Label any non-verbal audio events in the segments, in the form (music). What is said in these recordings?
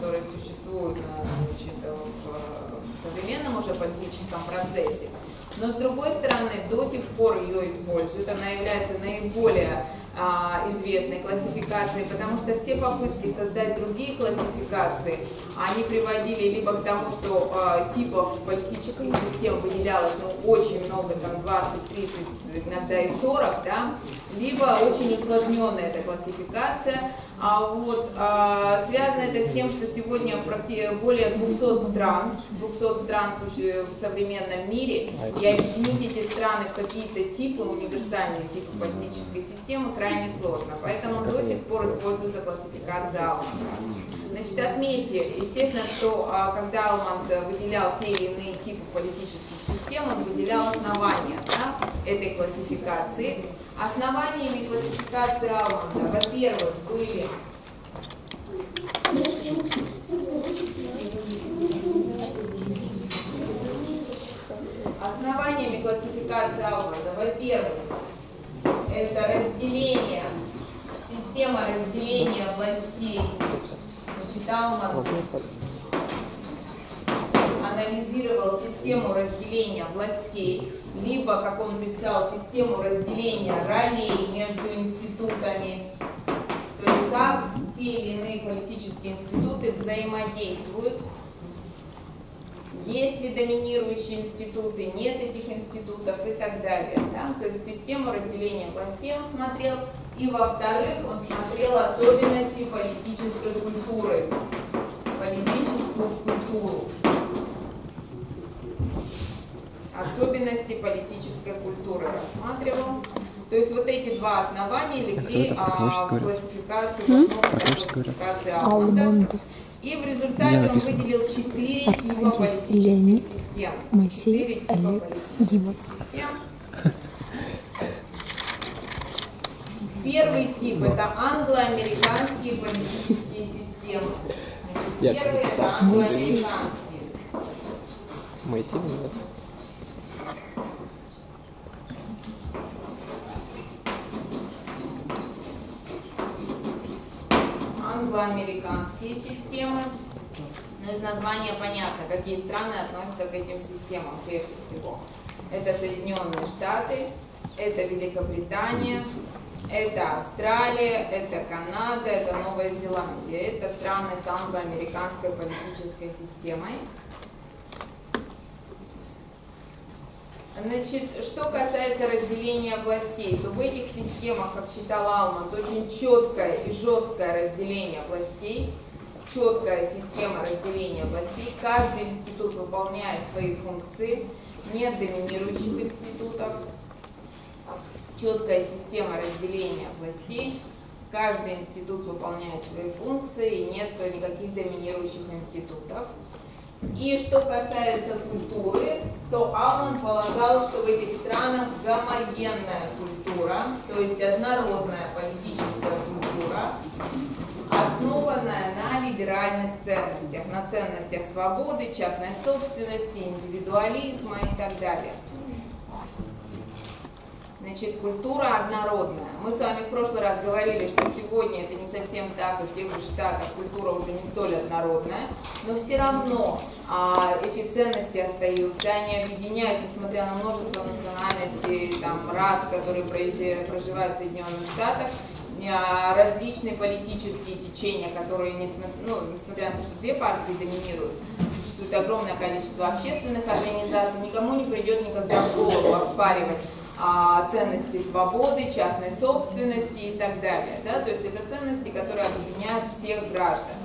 которые существуют на, значит, в современном уже политическом процессе. Но с другой стороны, до сих пор ее используют, она является наиболее а, известной классификации, потому что все попытки создать другие классификации, они приводили либо к тому, что а, типов политических систем выделялось ну, очень много, там 20, 30, иногда и 40, да, либо очень усложненная эта классификация, а вот а, связано это с тем, что сегодня более 200 стран, 200 стран в современном мире, и объединить эти страны в какие-то типы, универсальные типы политической системы крайне сложно. Поэтому до сих пор используется классификация Алманд. Значит, отметьте, естественно, что а, когда Алманд выделял те или иные типы политических систем, он выделял основания да, этой классификации. Основаниями классификации Алманда, во-первых, были Основаниями классификации Алманда, во-первых, это разделение, система разделения властей. Значит, Алманд анализировал систему разделения властей, либо, как он писал, систему разделения ролей между институтами, то есть как те или иные политические институты взаимодействуют, есть ли доминирующие институты, нет этих институтов и так далее. Да? То есть систему разделения властей он смотрел, и во-вторых, он смотрел особенности политической культуры, политическую культуру особенности политической культуры рассматривал. То есть вот эти два основания легли а, в классификацию, в классификации Алмонда. И в результате он выделил четыре типа политических Леонид, систем. Моисей, Олег, Дима. Первый тип это англо-американские политические системы. Я, кстати, писал. Моисей. Моисей, нет. Англо-американские системы. Но из названия понятно, какие страны относятся к этим системам прежде всего. Это Соединенные Штаты, это Великобритания, это Австралия, это Канада, это Новая Зеландия. Это страны с англо-американской политической системой. Значит, что касается разделения властей, то в этих системах, как считал Алманд, очень четкое и жесткое разделение властей, четкая система разделения властей. Каждый институт выполняет свои функции, нет доминирующих институтов, четкая система разделения властей. Каждый институт выполняет свои функции нет никаких доминирующих институтов. И что касается культуры, то Алман полагал, что в этих странах гомогенная культура, то есть однородная политическая культура, основанная на либеральных ценностях, на ценностях свободы, частной собственности, индивидуализма и так далее. Значит, культура однородная. Мы с вами в прошлый раз говорили, что сегодня это не совсем так, и в тех же штатах культура уже не столь однородная, но все равно а, эти ценности остаются, они объединяют, несмотря на множество национальностей, там, рас, которые проживают в Соединенных Штатах, а, различные политические течения, которые, ну, несмотря на то, что две партии доминируют, существует огромное количество общественных организаций, никому не придет никогда в голову оспаривать ценности свободы, частной собственности и так далее. Да? То есть это ценности, которые объединяют всех граждан.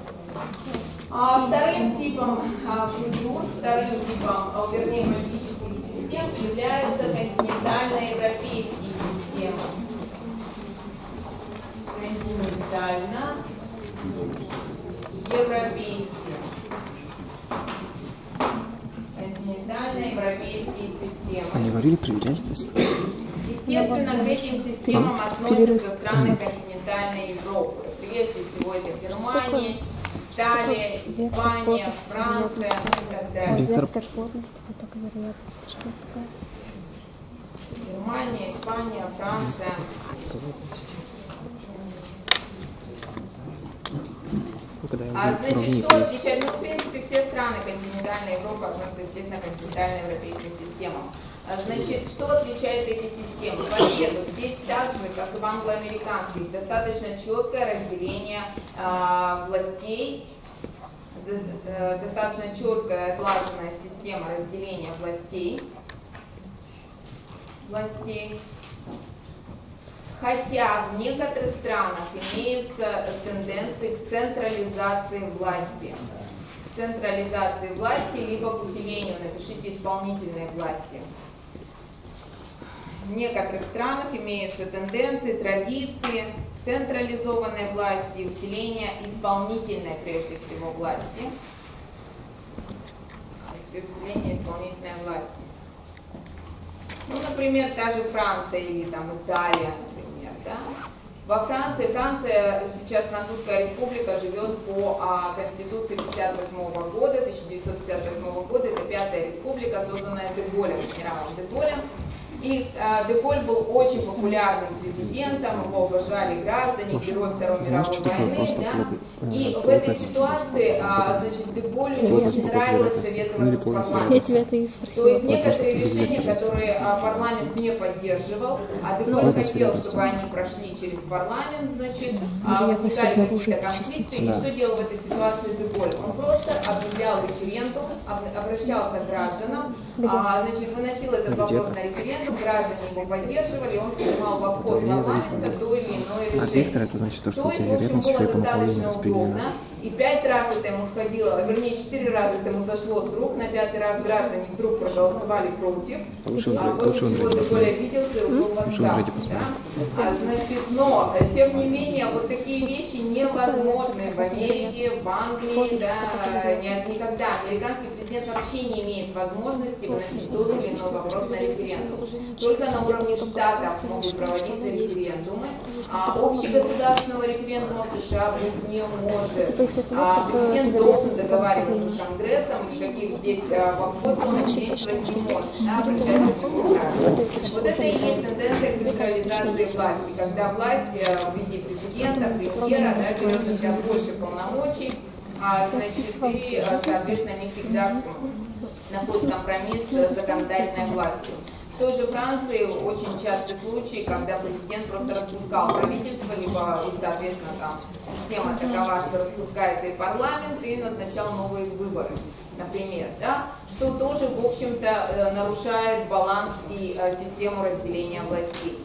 А вторым типом а, культур, вторым типом, а, вернее, политических систем являются континентально-европейские системы. Континентально-европейские. континентально-европейские системы. Они говорили, проверяли тест. Естественно, к этим системам относятся страны континентальной Европы. Прежде всего это Германия, Италия, Испания, Франция и так далее. Вектор плотности, потока вероятности, что такое? Германия, Испания, Франция. Ну, когда А, значит, что отличает? Ну, в принципе, все страны континентальной Европы относятся, естественно, к континентально-европейским системам. А, Значит, что отличает эти системы? Во-первых, здесь так же, как и в англоамериканских, достаточно четкое разделение а, властей, э, достаточно четкая отлаженная система разделения властей. властей. Хотя в некоторых странах имеются тенденции к централизации власти. Централизации власти, либо к усилению, напишите, исполнительной власти. В некоторых странах имеются тенденции, традиции централизованной власти усиления исполнительной, прежде всего, власти. Усиление исполнительной власти. Ну, например, та же Франция или там Италия, да? Во Франции, Франция, сейчас Французская республика живет по а, Конституции 58 года, 1958 года, это пятая республика, созданная Деголем, генералом Деголем. И а, Деголь был очень популярным президентом, его уважали граждане, герой Второй Знаешь, мировой войны. просто да? э, И в этой ситуации, а, значит, Деголю не очень нравилось. Ну, советоваться с парламентом. Я тебя это и То есть некоторые решения, которые а, парламент не поддерживал, а Деголь Плотность хотел, чтобы они прошли через парламент, значит, а, возникали какие-то конфликты. частицу. И Да. что делал в этой ситуации Деголь? Он просто объявлял референдум, об- обращался к гражданам, а, значит, выносил этот Где вопрос на референдум, граждане его поддерживали, он принимал в обход парламента то или иное А решение. вектор это значит то, что То у тебя вероятность еще и по направлению распределена. И пять раз это ему сходило, вернее, четыре раза это ему зашло с рук, на пятый раз граждане вдруг проголосовали против. А лучше в А после лучше чего посмотреть. обиделся и ушел в Лучше отставку. Да? А, значит, но, э, тем не менее, вот такие вещи невозможны в Америке, в Англии, да, ни- никогда. Американский президент вообще не имеет возможности выносить тот или иной вопрос на референдум. Только на уровне штатов могут проводиться референдумы, а общегосударственного референдума в США быть не может. А президент должен договариваться с Конгрессом, никаких здесь а, в обход он действовать не может, да. Вот это и есть тенденция к централизации власти, когда власть э, в виде президента, премьера, да, берет на себя больше полномочий, а, значит, и, э, соответственно, не всегда находит компромисс с законодательной властью. В той же Франции очень частый случай, когда президент просто распускал правительство, либо, и, соответственно, там система такова, что распускается и парламент, и назначал новые выборы, например, да, что тоже, в общем-то, э, нарушает баланс и э, систему разделения властей.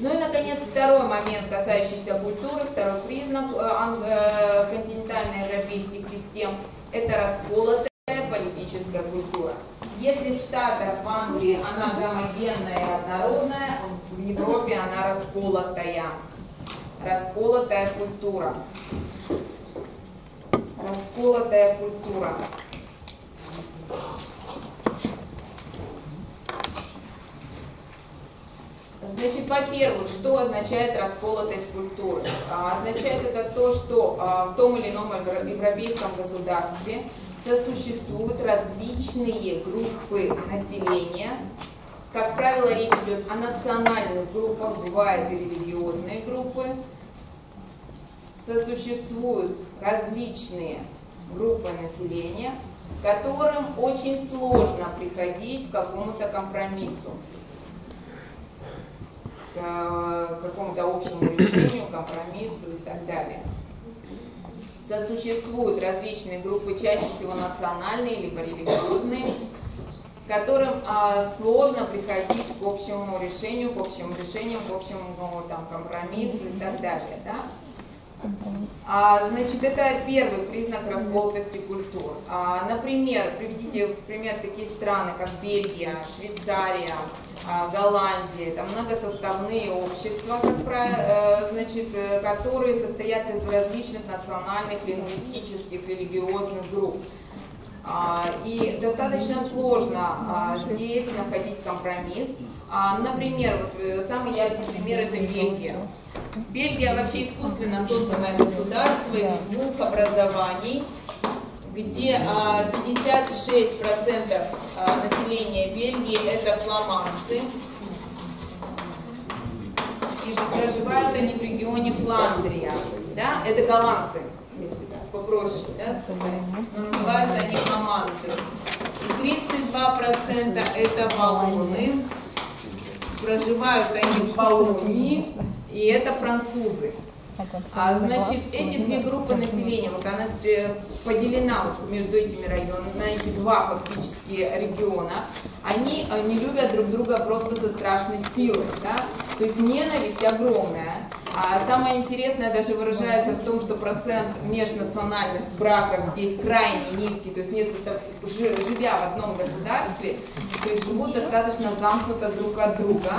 Ну и, наконец, второй момент, касающийся культуры, второй признак э, континентально-европейских систем, это расколотая политическая культура. Если в Штатах, в Англии она гомогенная и однородная, в Европе она расколотая. Расколотая культура. Расколотая культура. Значит, во-первых, что означает расколотость культуры? А, означает это то, что а, в том или ином евро- европейском государстве сосуществуют различные группы населения. Как правило, речь идет о национальных группах, бывают и религиозные группы. Сосуществуют различные группы населения, которым очень сложно приходить к какому-то компромиссу к э, какому-то общему решению, компромиссу и так далее. Сосуществуют различные группы, чаще всего национальные либо религиозные, которым а, сложно приходить к общему решению, к общим решениям, к общему ну, там, компромиссу и так далее. Да? А, значит, это первый признак расколотости культур. А, например, приведите в пример такие страны, как Бельгия, Швейцария, а, Голландия. Это многосоставные общества, как э, значит, э, которые состоят из различных национальных, лингвистических, религиозных групп. А, И достаточно сложно а, здесь находить компромисс. Например, вот э, самый яркий пример это Бельгия. Бельгия вообще искусственно созданное государство из двух образований, где а, 56% а, населения Бельгии это фламандцы. И проживают они в регионе Фландрия. Да? Это голландцы, если так. попроще, да, сказать, но называются они аманцы. И 32% это баллоны, проживают они в Болонии, и это французы. А, значит, эти две группы населения, вот она э, поделена между этими районами, на эти два фактически региона, они э, не любят друг друга просто со страшной силой, да? то есть ненависть огромная. А самое интересное даже выражается в том, что процент межнациональных браков здесь крайне низкий, то есть несколько, живя в одном государстве, то есть живут достаточно замкнуто друг от друга.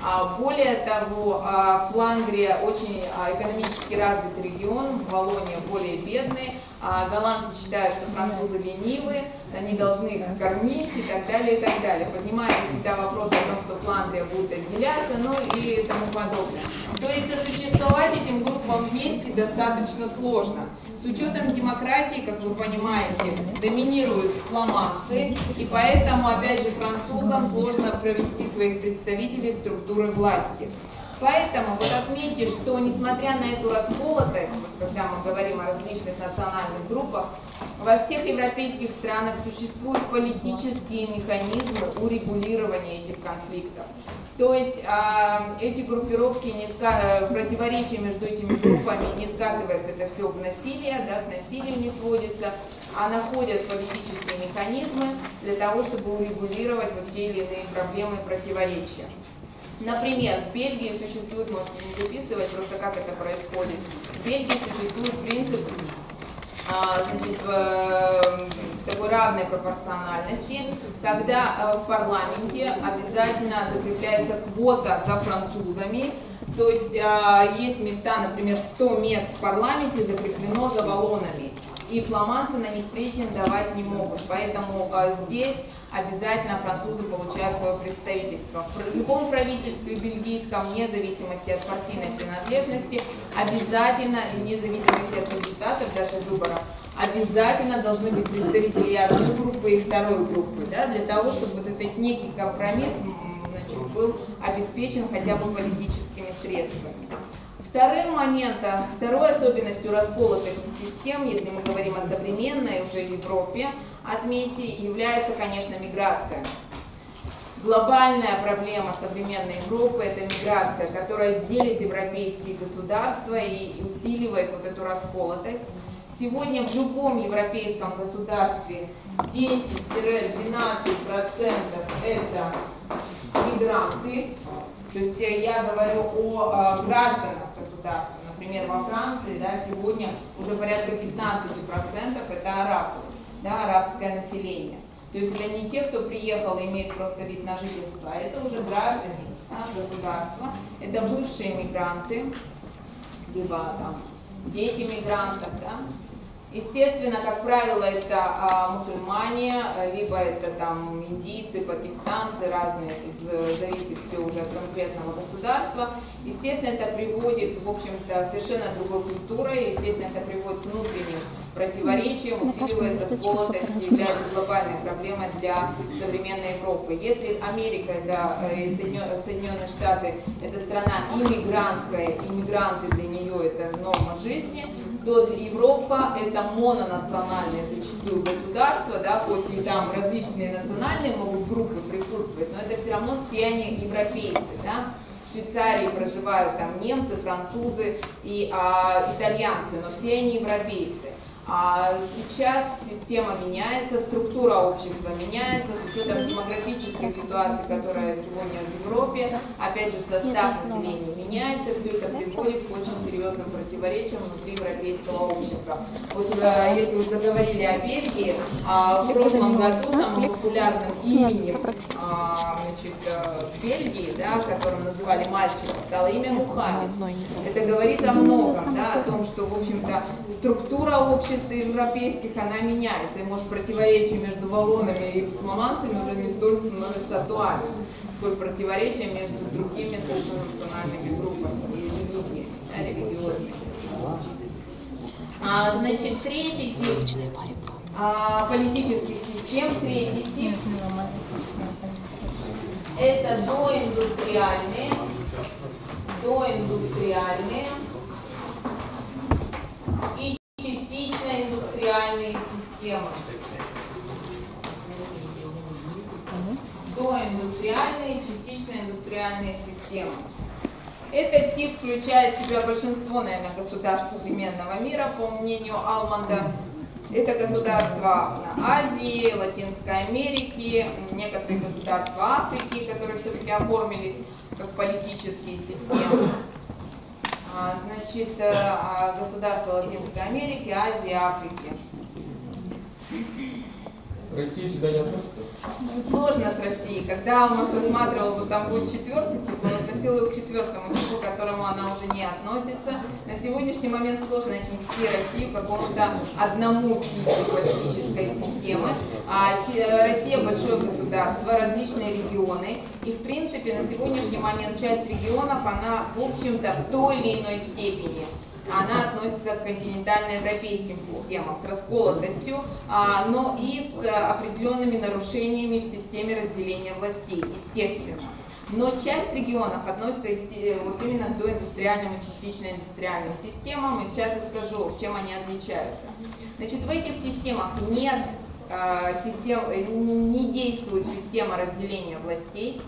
А более того, а, Фландрия очень а, экономически развитый регион, Волония более бедный, голландцы считают, что французы ленивые, они должны их кормить и так далее, и так далее. Поднимается всегда вопрос о том, что Фландрия будет отделяться, ну и тому подобное. То есть сосуществовать этим группам вместе достаточно сложно. С учетом демократии, как вы понимаете, доминируют фламандцы, и поэтому, опять же, французам сложно провести своих представителей в структуры власти. Поэтому вот отметьте, что несмотря на эту расколотость, когда мы говорим о различных национальных группах, во всех европейских странах существуют политические механизмы урегулирования этих конфликтов. То есть э, эти группировки, не ска... Э, противоречия между этими группами не скатывается это все в насилие, да, к насилию не сводится, а находят политические механизмы для того, чтобы урегулировать вот те или иные проблемы и противоречия. Например, в Бельгии существует, можете не записывать, просто как это происходит. В Бельгии существует принцип а, значит, в такой равной пропорциональности, когда э, в парламенте обязательно закрепляется квота за французами, то есть а, есть места, например, 100 мест в парламенте закреплено за баллонами, и фламандцы на них претендовать не могут. Поэтому а, здесь обязательно французы получают свое представительство. В любом правительстве бельгийском, вне зависимости от партийной принадлежности, обязательно, вне зависимости от результатов даже выборов, обязательно должны быть представители одной группы, и второй группы, да, для того, чтобы вот этот некий компромисс значит, был обеспечен хотя бы политическими средствами. Вторым моментом, второй особенностью расколотости систем, если мы говорим о современной уже Европе, отметьте, является, конечно, миграция. Глобальная проблема современной Европы – это миграция, которая делит европейские государства и усиливает вот эту расколотость. Сегодня в любом европейском государстве 10-12% это мигранты, то есть я говорю о, о гражданах государства. Например, во Франции да, сегодня уже порядка 15% это арабы, да, арабское население. То есть это не те, кто приехал и имеет просто вид на жительство, а это уже граждане да, государства, это бывшие мигранты, либо там дети мигрантов, да, Естественно, как правило, это а, мусульмане, либо это там индийцы, пакистанцы, разные, тут зависит все уже от конкретного государства. Естественно, это приводит, в общем-то, совершенно другой культурой, естественно, это приводит к внутренним противоречиям, усиливает расколотость, является глобальной проблемой для современной Европы. Если Америка это, э, Соединенные Штаты это страна иммигрантская, иммигранты для нее это норма жизни, то Европа это мононациональное зачастую государство, да, хоть и там различные национальные могут группы присутствовать, но это все равно все они европейцы, да. В Швейцарии проживают там немцы, французы и а, итальянцы, но все они европейцы. А сейчас система меняется, структура общества меняется с учетом демографической ситуации, которая сегодня в Европе. Опять же, состав населения меняется, все это приводит к очень серьезным противоречиям внутри европейского общества. Вот э, если уже заговорили о Бельгии, а, в прошлом году самым популярным именем а, значит, э, в Бельгии, да, которым называли мальчика, стало имя Мухаммед. Это говорит о многом, да, о том, что, в общем-то, структура общества обществ европейских, она меняется, и может противоречие между валонами и фламандцами уже не столь становится актуальным, сколь противоречие между другими совершенно национальными группами и религиями, религиозными. А, значит, третий тип. А, политических систем, третий тип, это доиндустриальные, доиндустриальные и частично системы. Доиндустриальные и частично индустриальные системы. Этот тип включает в себя большинство, наверное, государств современного мира, по мнению Алманда. Это государства Азии, Латинской Америки, некоторые государства Африки, которые все-таки оформились как политические системы. А, значит, э, а, государства Латинской Америки, Азии, Африки. Россия сюда не относится? Сложно с Россией. Когда он рассматривал, вот там будет четвертый тип, он относил ее к четвертому типу, к которому она уже не относится. На сегодняшний момент сложно отнести Россию к какому-то одному типу политической системы. А Россия большое государство, различные регионы. И в принципе на сегодняшний момент часть регионов, она в общем-то в той или иной степени она относится к континентально-европейским системам с расколотостью, а, но и с определенными нарушениями в системе разделения властей, естественно. Но часть регионов относится э, вот именно к доиндустриальным и частично индустриальным системам, и сейчас я скажу, чем они отличаются. Значит, в этих системах нет э, систем, э, не действует система разделения властей,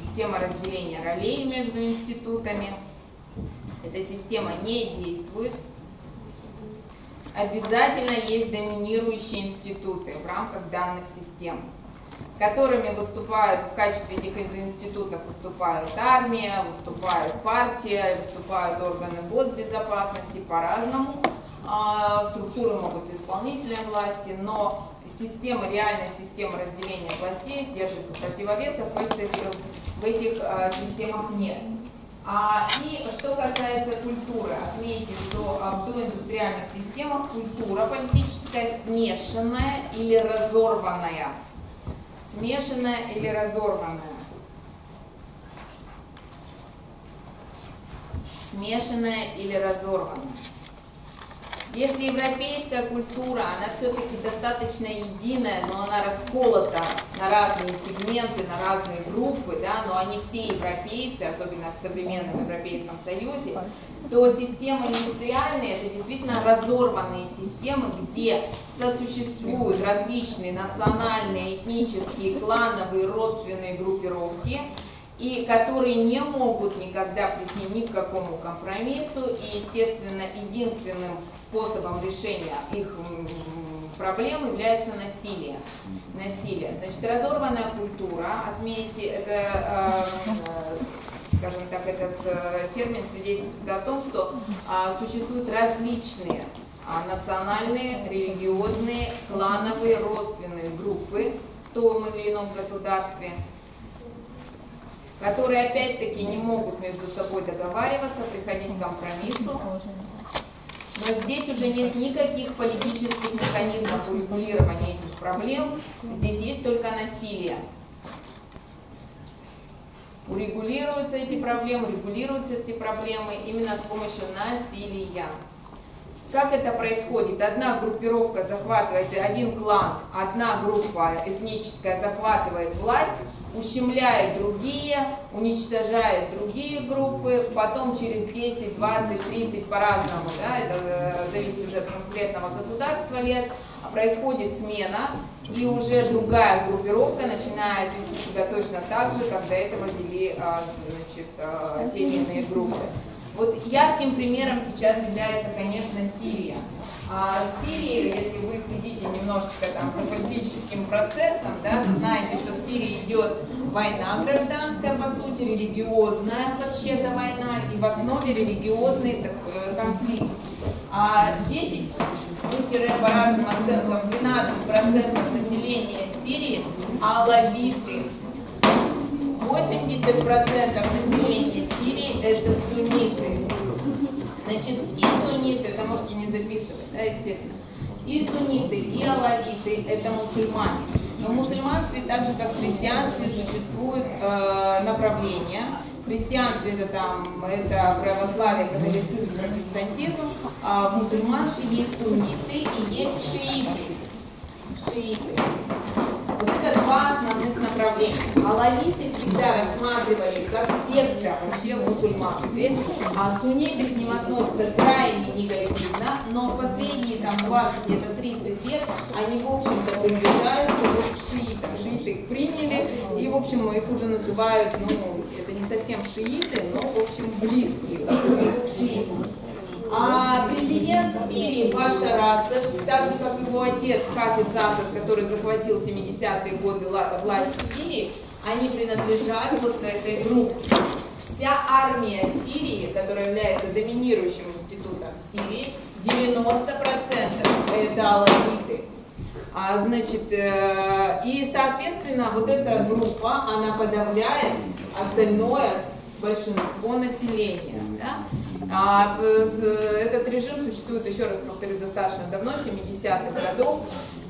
система разделения ролей между институтами, эта система не действует, обязательно есть доминирующие институты в рамках данных систем, которыми выступают в качестве этих институтов выступают армия, выступает партия, выступают органы госбезопасности по-разному. А, структуры могут исполнительной власти, но система, реальная система разделения властей, сдержек и противовесов в этих, в этих а, системах нет. А, и что касается культуры, отметьте, что в доиндустриальных системах культура политическая смешанная или разорванная. Смешанная или разорванная. Смешанная или разорванная. Если европейская культура, она все-таки достаточно единая, но она расколота на разные сегменты, на разные группы, да, но они все европейцы, особенно в современном Европейском Союзе, то системы индустриальные это действительно разорванные системы, где сосуществуют различные национальные, этнические, клановые, родственные группировки, и которые не могут никогда прийти ни к какому компромиссу, и, естественно, единственным способом решения их проблем является насилие. Насилие. Значит, разорванная культура, отметьте, это, э, скажем так, этот э, термин свидетельствует о том, что а, существуют различные а, национальные, религиозные, клановые, родственные группы в том или ином государстве, которые опять-таки не могут между собой договариваться, приходить к компромиссу. Но здесь уже нет никаких политических механизмов урегулирования этих проблем, здесь есть только насилие. Урегулируются эти проблемы, регулируются эти проблемы именно с помощью насилия. Как это происходит? Одна группировка захватывает, один клан, одна группа этническая захватывает власть, ущемляет другие, уничтожает другие группы, потом через 10, 20, 30 по-разному, да, это э, зависит уже от конкретного государства лет, происходит смена, и уже другая группировка начинает вести себя точно так же, как до этого вели а, значит, а, те или иные группы. Вот ярким примером сейчас является, конечно, Сирия. А в Сирии, если вы следите немножечко там за политическим процессом, да, то знаете, что в Сирии идет война гражданская, по сути, религиозная вообще-то война, и в основе религиозный э, конфликт. А 10, ну, по разным оценкам, 12% населения Сирии алавиты. 80% населения Сирии это сунниты. Значит, и сунниты, это можете не записывать, да, естественно. И сунниты, и алавиты – это мусульмане. Но в мусульманстве, так же как в христианстве, существуют э, направления. В христианстве это, там, это православие, католицизм, протестантизм, а в мусульманстве есть сунниты и есть шииты. Шииты. Вот это два основных направления. Алавиты всегда рассматривали как секта вообще в мусульманстве, а сунниты к ним относятся крайне негативно, но последние там 20, где-то 30 лет они, в общем-то, приближаются. Вот к шиитам. Шииты их приняли, и, в общем, их уже называют, ну, это не совсем шииты, но, в общем, близкие к шиитам. А президент Сирии Башар Асад, так же как его отец Хафиз Асад, который захватил в 70-е годы власть в Сирии, они принадлежат вот этой группе. Вся армия Сирии, которая является доминирующим институтом Сирии, 90% это алавиты. А, значит, э, и, соответственно, вот эта группа, она подавляет остальное большинство населения. Да? А, этот режим существует, еще раз повторю, достаточно давно, 70-х годов.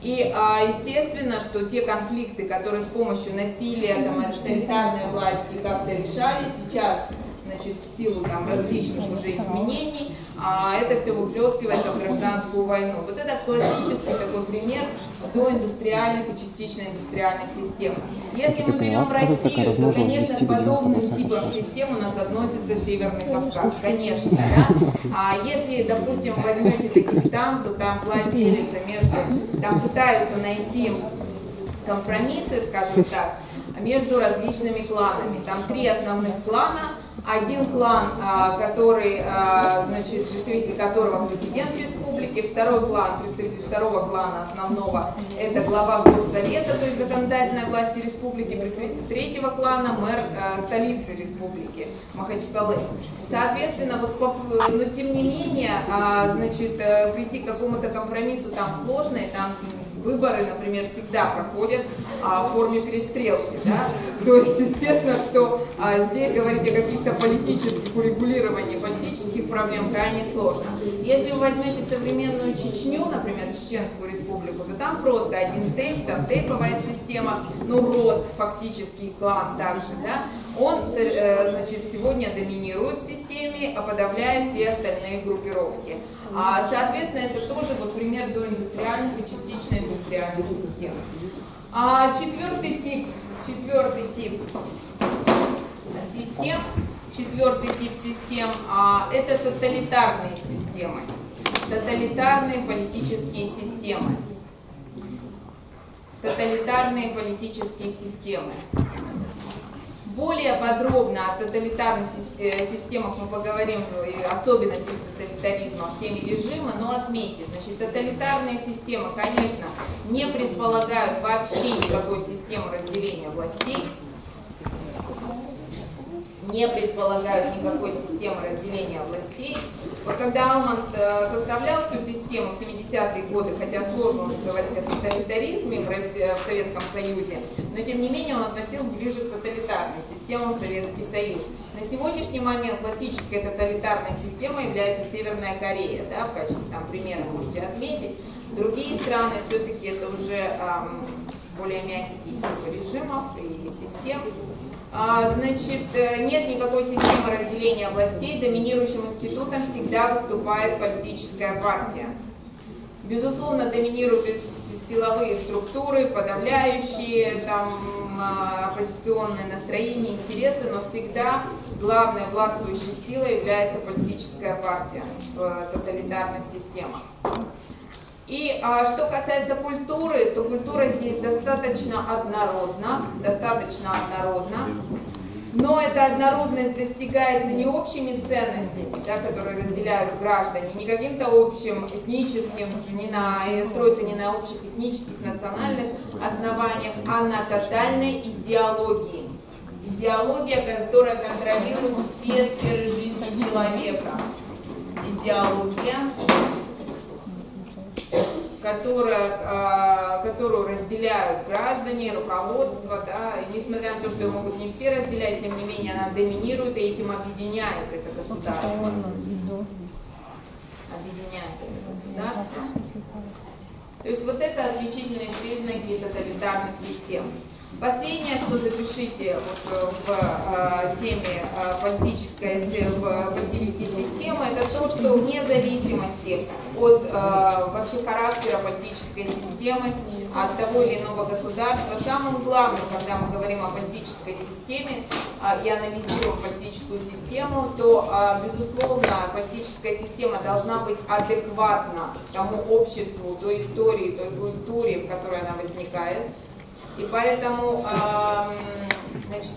И а, естественно, что те конфликты, которые с помощью насилия, там, авторитарной власти как-то решались, сейчас значит, в силу там, различных уже изменений, а это все выплескивается в гражданскую войну. Вот это классический такой пример до индустриальных и частично индустриальных систем. Если мы берем Россию, то, конечно, к подобным типам систем у нас относится Северный Кавказ, конечно. Да? А если, допустим, возьмете Дагестан, то там власть делится между, там пытаются найти компромиссы, скажем так, между различными кланами. Там три основных клана – один клан, а, который, а, значит, представитель которого президент республики, второй клан, представитель второго клана основного, это глава Госсовета, то есть законодательной власти республики, представитель третьего клана, мэр а, столицы республики Махачкалы. Соответственно, вот, но тем не менее, значит, э, прийти к какому-то компромиссу там сложно, и там выборы, например, всегда проходят а, в форме перестрелки. Да? То есть, естественно, что а, здесь говорить о каких-то политических урегулировании политических проблем крайне сложно. Если вы возьмете современную Чечню, например, Чеченскую республику, то там просто один тейп, там тейповая система, ну род фактически, клан также, да, он э, значит, сегодня доминирует в системе, а подавляя все остальные группировки. А, соответственно, это тоже вот пример доиндустриальных и частично систем. А, четвертый тип, четвертый тип систем, четвертый тип систем, а, это тоталитарные системы, тоталитарные политические системы. Тоталитарные политические системы. Более подробно о тоталитарных э, системах мы поговорим, и особенностях тоталитаризма в теме режима, но отметьте, значит, тоталитарные системы, конечно, не предполагают вообще никакой системы разделения властей, не предполагают никакой системы разделения властей. Вот когда Алманд э, составлял эту систему в 70-е годы, хотя сложно уже говорить о тоталитаризме в Советском Союзе, но тем не менее он относил ближе к тоталитарным системам Советский Союз. На сегодняшний момент классической тоталитарной системой является Северная Корея, да, в качестве там, примера можете отметить. Другие страны все-таки это уже эм, более мягкие типы режимов и систем. А, значит, э, нет никакой системы разделения властей, доминирующим институтом всегда выступает политическая партия. Безусловно, доминируют силовые структуры, подавляющие там, а, оппозиционные настроения, интересы, но всегда главной властвующей силой является политическая партия в тоталитарных системах. И а, что касается культуры, то культура здесь достаточно однородна, достаточно однородна. Но эта однородность достигается не общими ценностями, да, которые разделяют граждане, не каким-то общим этническим, не на, строится не на общих этнических, национальных основаниях, а на тотальной идеологии. Идеология, которая контролирует все сферы жизни человека. Идеология, которая, а, которую разделяют граждане, руководство, да, и несмотря на то, что ее могут не все разделять, тем не менее она доминирует и этим объединяет это государство. Объединяет это государство. То есть вот это отличительные признаки тоталитарных систем. Последнее, что запишите вот в э, теме э, политической, в политические системы, это то, что вне зависимости от э, вообще характера политической системы, от того или иного государства, самым главным, когда мы говорим о политической системе э, и анализируем политическую систему, то, э, безусловно, политическая система должна быть адекватна тому обществу, той истории, той культуре, в которой она возникает. И поэтому значит,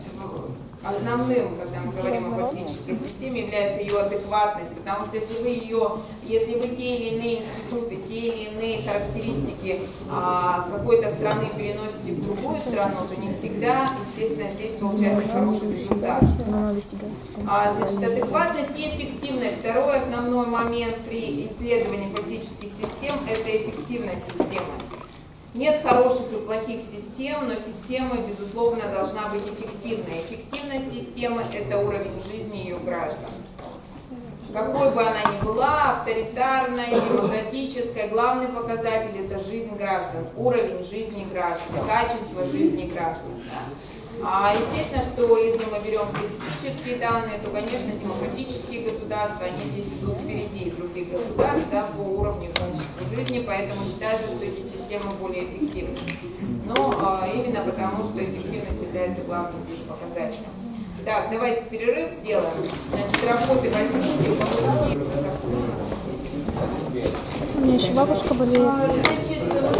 основным, когда мы говорим о политической системе, является ее адекватность, потому что если вы ее, если вы те или иные институты, те или иные характеристики а, какой-то страны переносите в другую страну, то не всегда, естественно, здесь получается хороший результат. А, значит, адекватность и эффективность. Второй основной момент при исследовании политических систем – это эффективность системы. Нет хороших и плохих систем, но система, безусловно, должна быть эффективной. Эффективность системы – это уровень жизни ее граждан. Какой бы она ни была, авторитарной, демократической, главный показатель – это жизнь граждан, уровень жизни граждан, качество жизни граждан. А естественно, что если мы берем статистические данные, то, конечно, демократические государства, они здесь идут впереди других государств да, по уровню качества жизни, поэтому считается, что эти системы более эффективны. Но а, именно потому, что эффективность является главным здесь показателем. Так, давайте перерыв сделаем. Значит, работы возьмите, У меня еще бабушка болеет. А,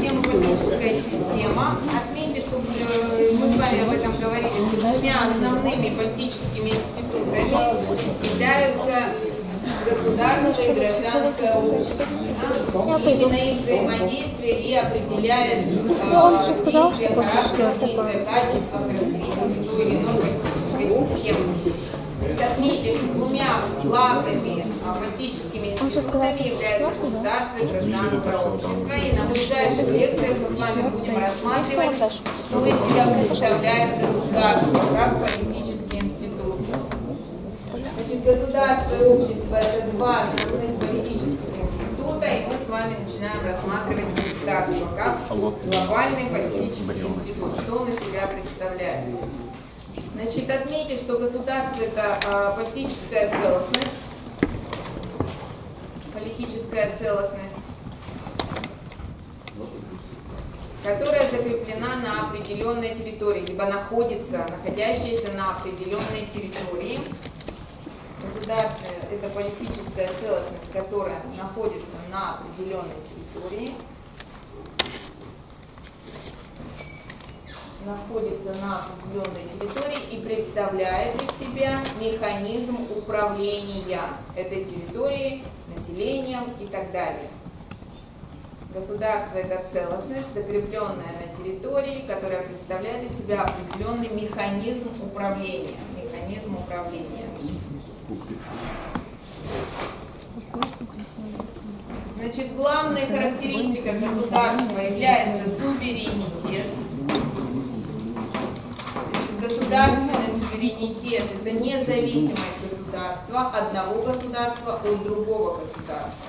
тему политическая система. Отметьте, что э, мы с вами об этом говорили, что двумя основными политическими институтами являются государство и гражданское общество. Именно их взаимодействие и определяет Ну, он же сказал, что характер, действия, качество, характеристики той или иной политической системы. Отметьте, что двумя главными сказал, институтами да? государство и гражданское общество. И на ближайших лекциях мы с вами будем рассматривать, что из себя представляет государство как политический институт. Значит, государство и общество – это два основных политических института, и мы с вами начинаем рассматривать государство как глобальный политический институт. Что он из себя представляет? Значит, отметьте, что государство – это а, политическая целостность, политическая целостность, которая закреплена на определенной территории, либо находится, находящаяся на определенной территории. Государство – это политическая целостность, которая находится на определенной территории. находится на определенной территории и представляет из себя механизм управления этой территорией, населением и так далее. Государство – это целостность, закрепленная на территории, которая представляет из себя определенный механизм управления. Механизм управления. Значит, главной характеристикой государства является суверенитет. Государственный суверенитет – это независимость государства, одного государства от другого государства.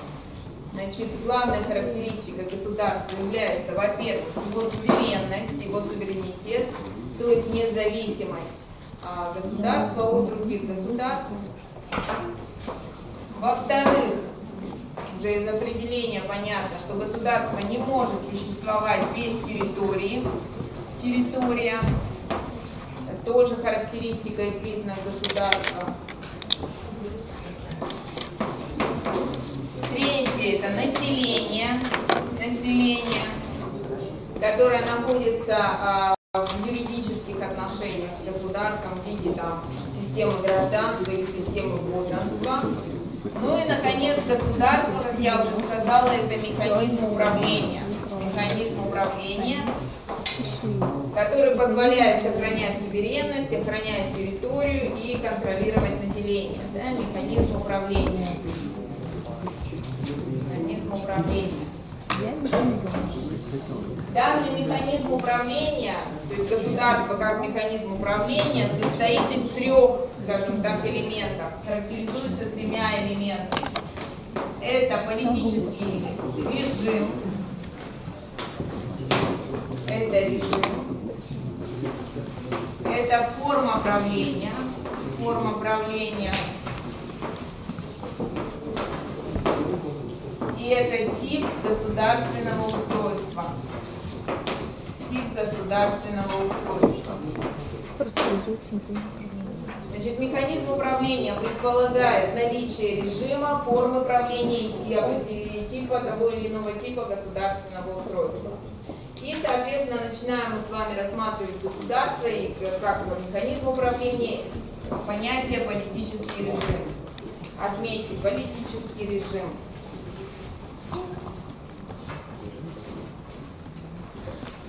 Значит, главной характеристикой государства является, во-первых, его суверенность, его суверенитет, то есть независимость а, государства от других государств. Во-вторых, уже из определения понятно, что государство не может существовать без территории. Территория – тоже характеристика и признак государства. Третье – это население, население, которое находится а, в юридических отношениях с государством в виде там, системы гражданства или системы подданства. Ну и, наконец, государство, как я уже сказала, это механизм управления. Механизм управления, который позволяет сохранять суверенность, охранять территорию и контролировать население. Да? Механизм управления. Управления. Данный механизм управления, то есть государство как механизм управления, состоит из трех, скажем так, элементов. Характеризуется тремя элементами. Это политический режим, это режим, это форма правления, форма правления. И это тип государственного устройства. Тип государственного устройства. Значит, механизм управления предполагает наличие режима, формы правления и типа того или иного типа государственного устройства. И, соответственно, начинаем мы с вами рассматривать государство и как механизм управления с понятия политический режим. Отметьте, политический режим.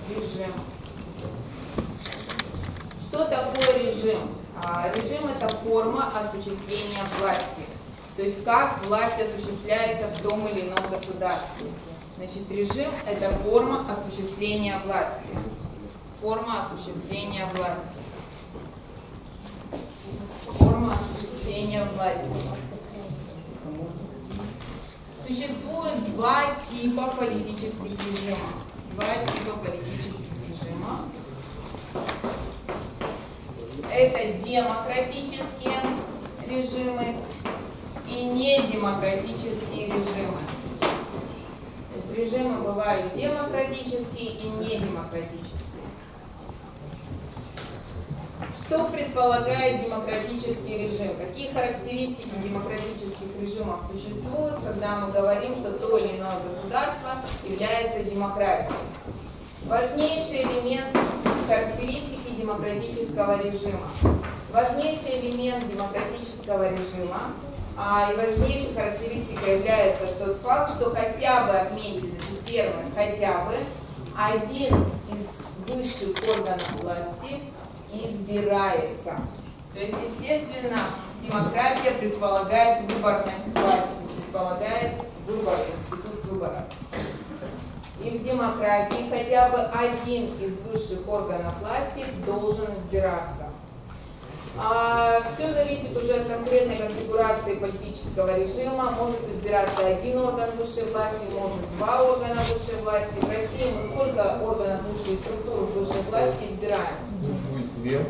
Режим. Что такое режим? А, режим – это форма осуществления власти. То есть как власть осуществляется в том или ином государстве. Значит, режим – это форма осуществления власти. Форма осуществления власти. Форма осуществления власти. Существует два типа политических режимов. Два типа политических режимов. Это демократические режимы и недемократические режимы. То есть режимы бывают демократические и недемократические. Что предполагает демократический режим? Какие характеристики демократических режимов существуют, когда мы говорим, что то или иное государство является демократией? Важнейший элемент характеристики демократического режима. Важнейший элемент демократического режима а, и важнейшей характеристикой является тот факт, что хотя бы, значит, первое, хотя бы один из высших органов власти избирается. То есть, естественно, демократия предполагает выборность власти, предполагает выбор, институт выбора. И в демократии хотя бы один из высших органов власти должен избираться. А, все зависит уже от конкретной конфигурации политического режима. Может избираться один орган высшей власти, может два органа высшей власти. В России мы сколько органов высшей структуры высшей власти избираем? Две.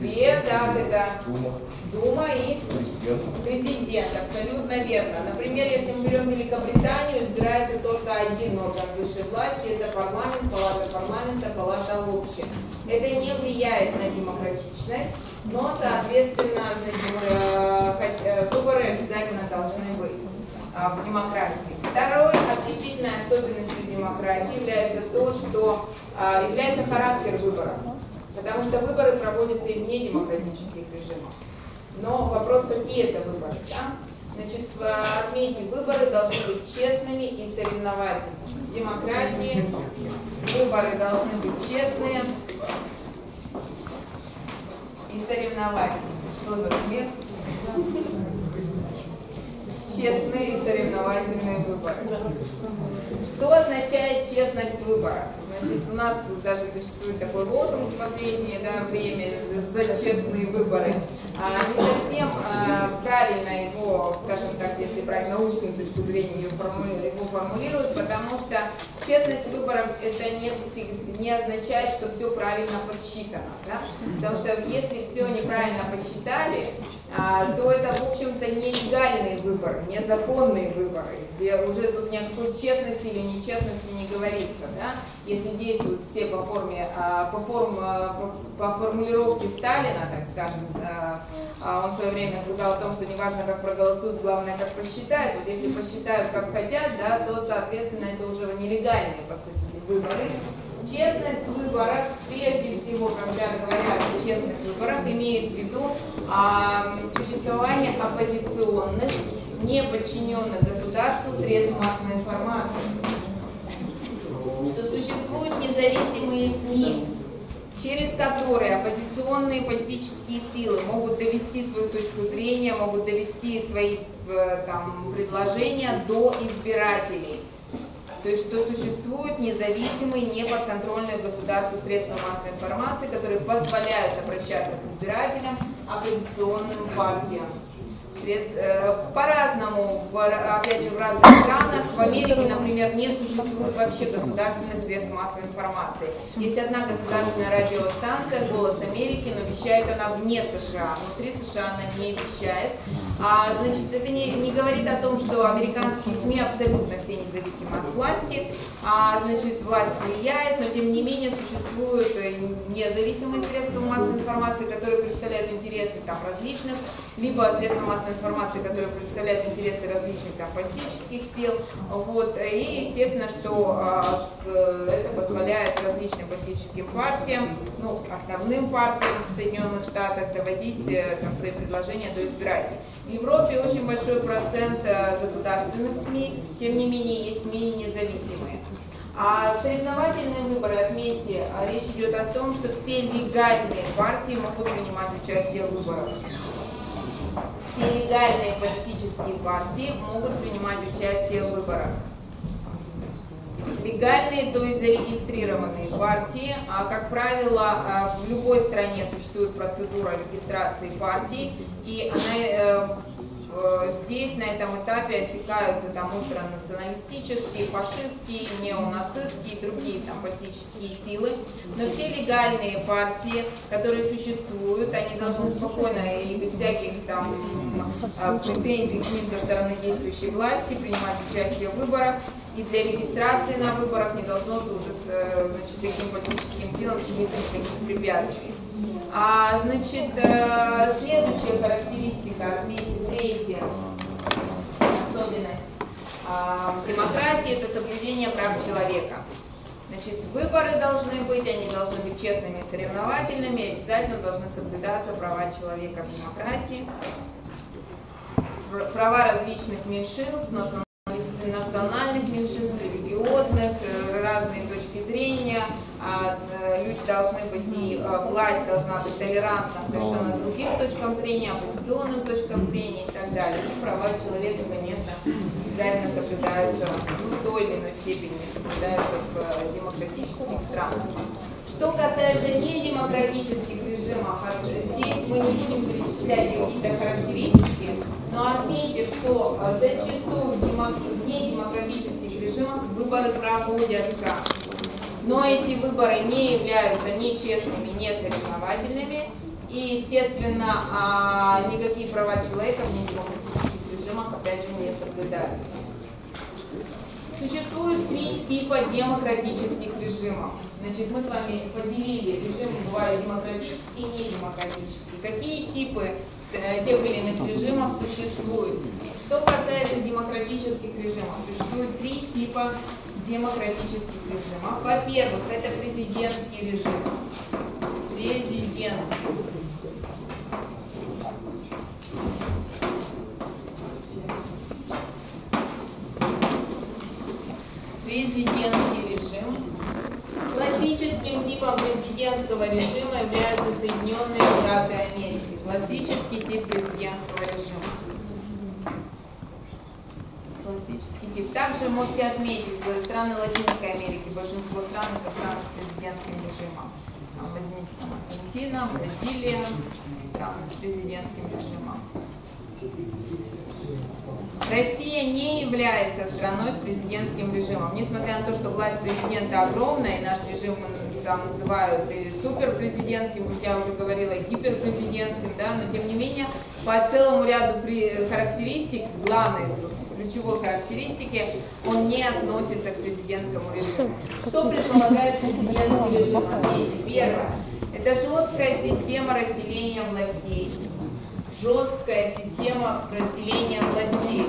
Две, так, это Дума. Дума и Президент. президент. Абсолютно верно. Например, если мы берем Великобританию, избирается только один орган высшей власти, это парламент, палата парламента, палата общин. Это не влияет на демократичность, но, соответственно, значит, э, э, выборы обязательно должны быть а, в демократии. Второй отличительной особенностью демократии является то, что а, является характер выборов. Потому что выборы проводятся и в недемократических режимах. Но вопрос, какие это выборы, да? Значит, отметьте, выборы должны быть честными и соревновательными. В демократии выборы должны быть честные и соревновательными. Что за смех? Честные и соревновательные выборы. Что означает честность выбора? Значит, у нас даже существует такой лозунг в последнее да, время за честные выборы. А, не совсем а, правильно его, скажем так, если брать научную точку зрения, его формулировать, потому что честность выборов это не, не означает, что все правильно посчитано. Да? Потому что если все неправильно посчитали, а, то это, в общем-то, нелегальные выборы, незаконные выборы, где уже тут ни о какой честности или нечестности не говорится. Да? Если действуют все по форме, а, по, форм, а, по, формулировке Сталина, так скажем, а, он в свое время сказал о том, что неважно, как проголосуют, главное, как посчитают. Вот если посчитают, как хотят, да, то, соответственно, это уже нелегальные, по сути, выборы. Честность в выборах, прежде всего, когда говорят о честных выборах, имеет в виду а, существование оппозиционных, не подчиненных государству средств массовой информации. Существуют независимые СМИ, через которые оппозиционные политические силы могут довести свою точку зрения, могут довести свои э, там, предложения до избирателей. То есть, что существуют независимые, неподконтрольные государству средства массовой информации, которые позволяют обращаться к избирателям, оппозиционным партиям. Э, по-разному, опять же, в разных странах. В Америке, например, не существует вообще государственных средств массовой информации. Есть одна государственная радиостанция «Голос Америки», но вещает она вне США. Внутри США она не вещает. А, значит, это не, не говорит о том, что американские СМИ абсолютно все независимы от власти. А, значит, власть влияет, но тем не менее существуют независимые средства массовой информации, которые представляют интересы там, различных, либо средства массовой информации, которые представляют интересы различных там, политических сил. Вот. И естественно, что а, это позволяет различным политическим партиям, ну, основным партиям в Соединенных Штатах доводить э, там, свои предложения до избирателей. В Европе очень большой процент э, государственных СМИ, тем не менее есть СМИ независимые. А соревновательные выборы, отметьте, а речь идет о том, что все легальные партии могут принимать участие в выборах. Все легальные политические партии могут принимать участие в выборах. Легальные, то есть зарегистрированные партии, а, как правило, а, в любой стране существует процедура регистрации партии, и она Э, здесь на этом этапе отсекаются там ультранационалистические, фашистские, неонацистские и другие там политические силы. Но все легальные партии, которые существуют, они должны спокойно и без всяких там а, претензий к ним со стороны действующей власти принимать участие в выборах. И для регистрации на выборах не должно служить э, значит, таким политическим силам чиниться никаких препятствий. А, значит, э, следующая характеристика, отметьте, третья особенность а, демократии – это соблюдение прав человека. Значит, выборы должны быть, они должны быть честными соревновательными, обязательно должны соблюдаться права человека в демократии, права различных меньшинств, национальных меньшинств, религиозных, э, разные точки зрения, а, э, люди должны быть и э, власть должна быть толерантна совершенно другим точкам зрения, оппозиционным точкам зрения и так далее. И права человека, конечно, обязательно соблюдаются в той или иной степени соблюдаются в демократических странах. Что касается недемократических режимов, а здесь мы не будем перечислять какие-то характеристики, но отметьте, что зачастую в недемократических режимах выборы проводятся но эти выборы не являются ни честными, ни соревновательными, и, естественно, а, никакие права человека в недемократических режимах, опять же, не соблюдаются. Существует три типа демократических режимов. Значит, мы с вами поделили режимы, бывают демократические и недемократические. Какие типы э, тех или иных режимов существуют? Что касается демократических режимов, существует три типа демократических режимов. Во-первых, это президентский режим. Президентский. Президентский режим. Классическим типом президентского режима являются Соединенные Штаты Америки. Классический тип президентского режима классический тип. Также можете отметить, страны Латинской Америки, большинство стран это страны с президентским режимом. Там, возьмите там, Аргентина, Бразилия, страны с президентским режимом. Россия не является страной с президентским режимом. Несмотря на то, что власть президента огромная, и наш режим там называют и суперпрезидентским, как я уже говорила, гиперпрезидентским, да, но тем не менее по целому ряду характеристик, главной ключевой характеристики, он не относится к президентскому режиму. Что предполагает (laughs) президентский режим? Первое. Это жесткая система разделения властей. Жесткая система разделения властей,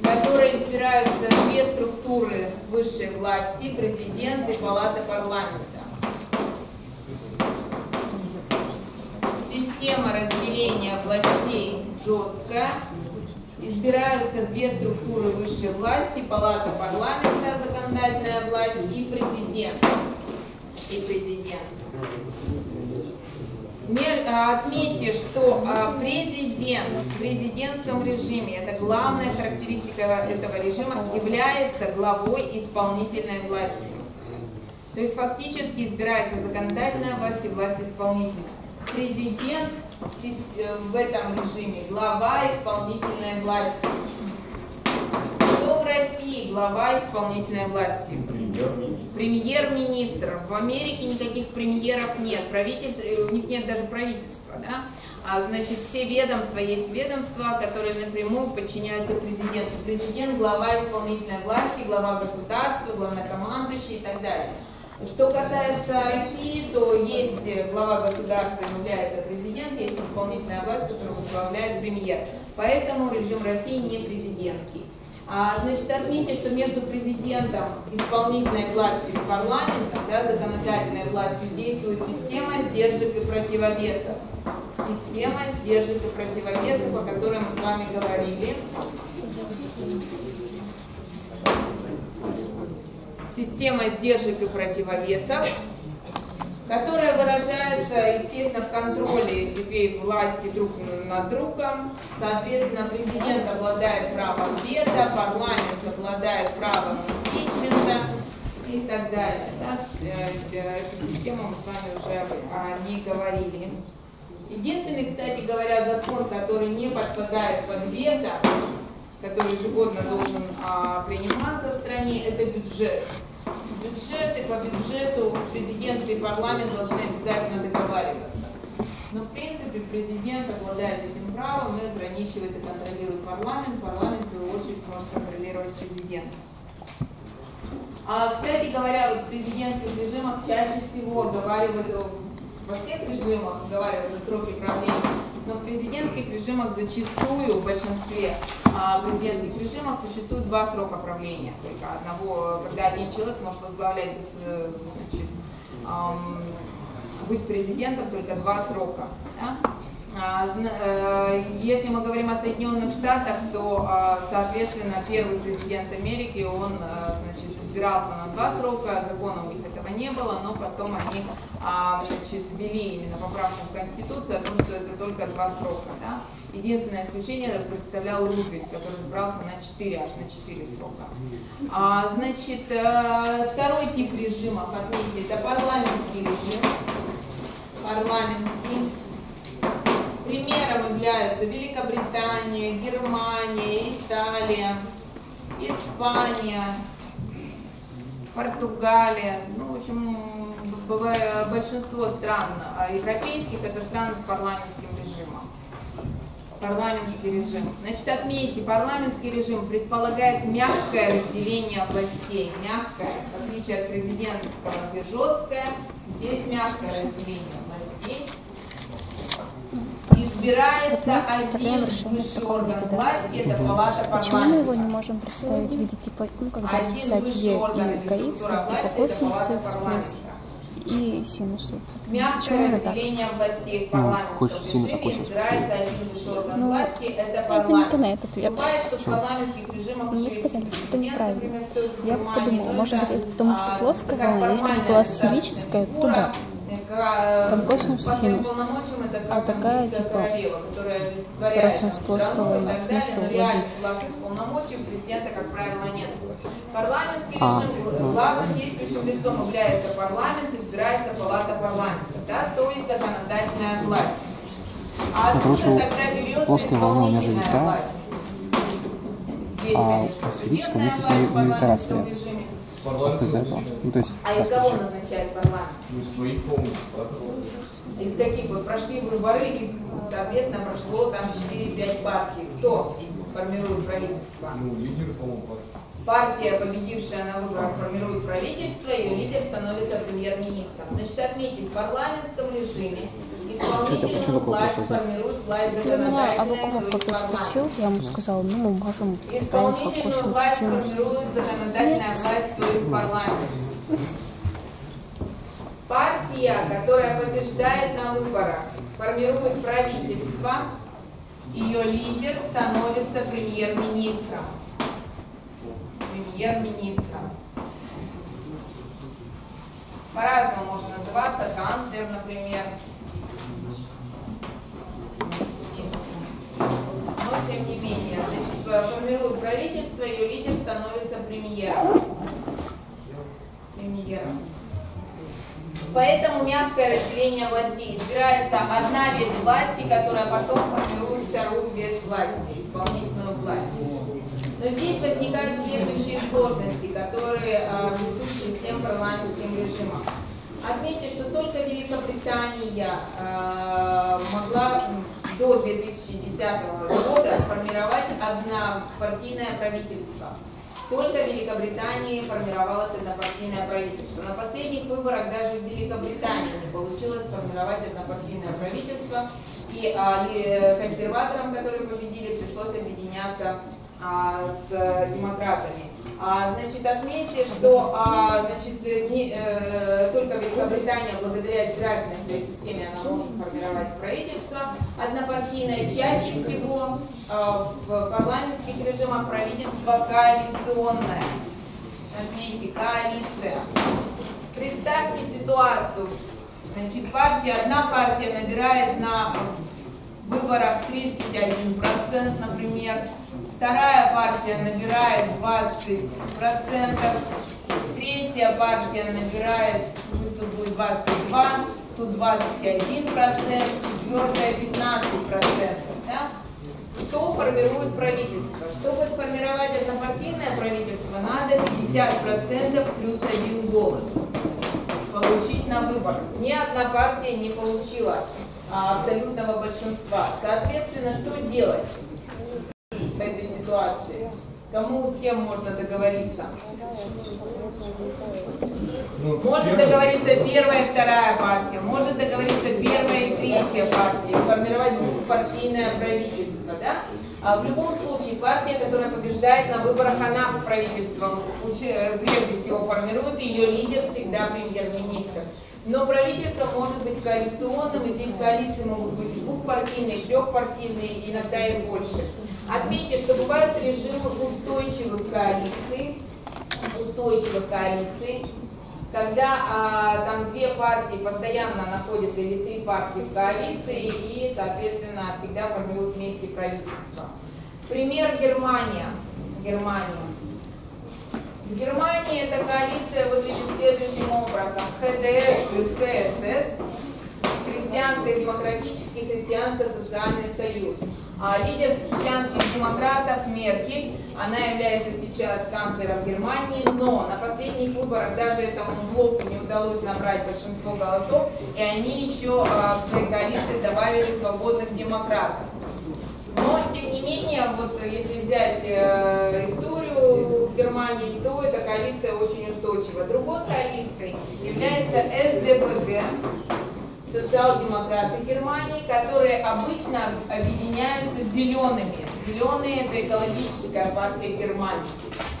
в которой избираются две структуры высшей власти, президент и палата парламента. Система разделения властей жесткая, избираются две структуры высшей власти, палата парламента, законодательная власть и президент. И президент. А, отметьте, что а, президент в президентском режиме, это главная характеристика этого режима, является главой исполнительной власти. То есть фактически избирается законодательная власть и власть исполнительная. президент в этом режиме глава исполнительной власти. Кто в России глава исполнительной власти? Премьер-министр. В Америке никаких премьеров нет, правительств, э, у них нет даже правительства. Да? А, значит, все ведомства, есть ведомства, которые напрямую подчиняются президенту. Президент, глава исполнительной власти, глава государства, главнокомандующий и так далее. Что касается России, то есть глава государства является президент, есть исполнительная власть, которую возглавляет премьер. Поэтому режим России не президентский. А, значит, отметьте, что между президентом, исполнительной властью и парламентом, да, законодательной властью действует система сдержек и противовесов. Система сдержек и противовесов, о которой мы с вами говорили. Система сдержек и противовесов которая выражается, естественно, в контроле ветвей власти друг над другом. Соответственно, президент обладает правом вето, парламент обладает правом импичмента и так далее. Да? Э, э, эту систему мы с вами уже о ней говорили. Единственный, кстати говоря, закон, который не подпадает под вето, который ежегодно должен а, приниматься в стране, это бюджет бюджеты, по бюджету президент и парламент должны обязательно договариваться. Но в принципе президент обладает этим правом и ограничивает и контролирует парламент. Парламент, в свою очередь, может контролировать президента. А, кстати говоря, вот в президентских режимах чаще всего оговаривают, во всех режимах оговариваются сроки правления, но в президентских режимах зачастую, в большинстве а, президентских режимах существует два срока правления. Только одного, когда один человек может возглавлять, значит, быть президентом только два срока. Да? А, э, если мы говорим о Соединенных Штатах, то, а, соответственно, первый президент Америки, он значит, избирался на два срока, закона у них этого не было, но потом они а, значит, ввели именно поправку в Конституцию о том, что это только два срока. Да? Единственное исключение представлял Рузвельт, который избрался на 4, аж на 4 срока. А, значит, э, второй тип режимов, отметьте, это парламентский режим. Парламентский. Примером являются Великобритания, Германия, Италия, Испания, Португалия, ну, в общем, большинство стран а, европейских это страны с парламентским режимом. Парламентский режим. Значит, отметьте, парламентский режим предполагает мягкое разделение властей. Мягкое, в отличие от президентского, где жесткое, здесь мягкое разделение властей избирается один высший орган власти, это палата парламента. Почему мы его не можем представить в виде типа, ну, когда расписать Е и КХ, как типа косинус плюс и синус Х. Мягкое разделение властей в ну, хочешь синус, а косинус избирается один высший орган ну, власти, это парламент. Это не на этот ответ. Бывает, что в парламентских режимах Мне сказали, что это неправильно. Я подумала, может быть, это потому что плоская волна, если бы была сферическая, то да. Там косинус синус. А такая типа косинус плоского на смысл. Парламентский а, главным действующим лицом является парламент, избирается палата парламента, да, то есть законодательная власть. А ну, короче, плоская волна, у меня же витая, а сферическая вместе с ней витая стоят. Просто из-за этого. Ну, то есть, а из кого назначает парламент? Ну, из своих. Из каких? Вот прошли выборы, и, соответственно, прошло там 4-5 партий. Кто формирует правительство? Ну, лидеры, по-моему, партии. Партия, победившая на выборах, формирует правительство, ее лидер становится премьер-министром. Значит, отметить, в парламентском режиме исполнительную власть формирует власть законодательная, а Бакумов кто спросил, я ему сказала, ну, мы можем ставить как Исполнительную власть формирует законодательная власть, то есть парламент. Партия, которая побеждает на выборах, формирует правительство, ее лидер становится премьер-министром. Премьер-министром. По-разному можно называться, канцлер, например. Но тем не менее, значит, формирует правительство, ее лидер становится премьером. Премьером. Поэтому мягкое разделение властей. Избирается одна ветвь власти, которая потом формирует вторую ветвь власти, исполнительную власть. Но здесь возникают следующие сложности, которые а, присущи всем парламентским режимам. Отметьте, что только Великобритания э, могла до 2010 года формировать однопартийное правительство. Только в Великобритании формировалось однопартийное правительство. На последних выборах даже в Великобритании не получилось сформировать однопартийное правительство, и а, консерваторам, которые победили, пришлось объединяться а, с демократами. А, значит, отметьте, что а, значит, не, э, только Великобритания благодаря избирательной своей системе она может формировать правительство однопартийное. Чаще всего а, в парламентских режимах правительство коалиционное. Отметьте, коалиция. Представьте ситуацию. Значит, партия, одна партия набирает на выборах 31%, например, Вторая партия набирает 20%. Третья партия набирает, пусть тут будет 22, тут 21%, четвертая 15%. Да? Кто формирует правительство? Чтобы сформировать однопартийное правительство, надо 50% плюс один голос получить на выборах. Ни одна партия не получила а, абсолютного большинства. Соответственно, что делать? В этой ситуации? Кому с кем можно договориться? Ну, может договориться первая и вторая партия, может договориться первая и третья партия, сформировать партийное правительство, да? А в любом случае, партия, которая побеждает на выборах, она правительство э, прежде всего формирует, ее лидер всегда премьер-министр. Но правительство может быть коалиционным, и здесь коалиции могут быть двухпартийные, трехпартийные, иногда и больше. Отметьте, что бывают режимы устойчивых коалиций, устойчивых коалиций, когда а, там две партии постоянно находятся или три партии в коалиции и, соответственно, всегда формируют вместе правительство. Пример Германия. Германия. В Германии эта коалиция выглядит следующим образом. ХДС плюс КСС, Христианско-демократический христианско-социальный союз. А лидер христианских демократов Меркель, она является сейчас канцлером Германии, но на последних выборах даже этому блоку не удалось набрать большинство голосов, и они еще а, к своей коалиции добавили свободных демократов. Но, тем не менее, вот если взять э, историю Германии, то эта коалиция очень устойчива. Другой коалицией является СДПГ, социал-демократы Германии, которые обычно объединяются зелеными. Зеленые – это экологическая партия Германии.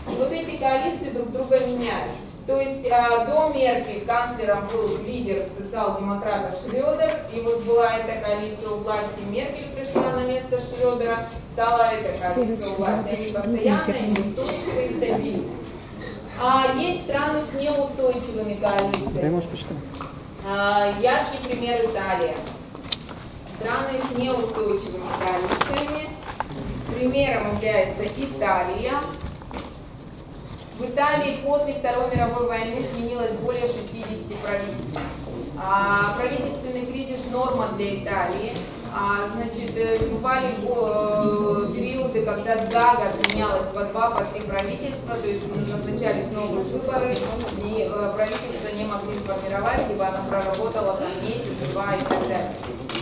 И вот эти коалиции друг друга меняют. То есть а, до Меркель канцлером был лидер социал-демократов Шредер, и вот была эта коалиция у власти, Меркель пришла на место Шредера, стала эта коалиция у власти. Они постоянные, устойчивые и стабильные. А есть страны с неустойчивыми коалициями. Яркий пример Италия. Страны с неустойчивыми коалициями. Примером является Италия. В Италии после Второй мировой войны сменилось более 60 правительств. А, правительственный кризис норма для Италии. А, значит, э, бывали э, периоды, когда за год менялось по два, по три правительства, то есть назначались новые выборы, и э, правительство не могли сформировать, либо оно проработало там месяц, два и так далее.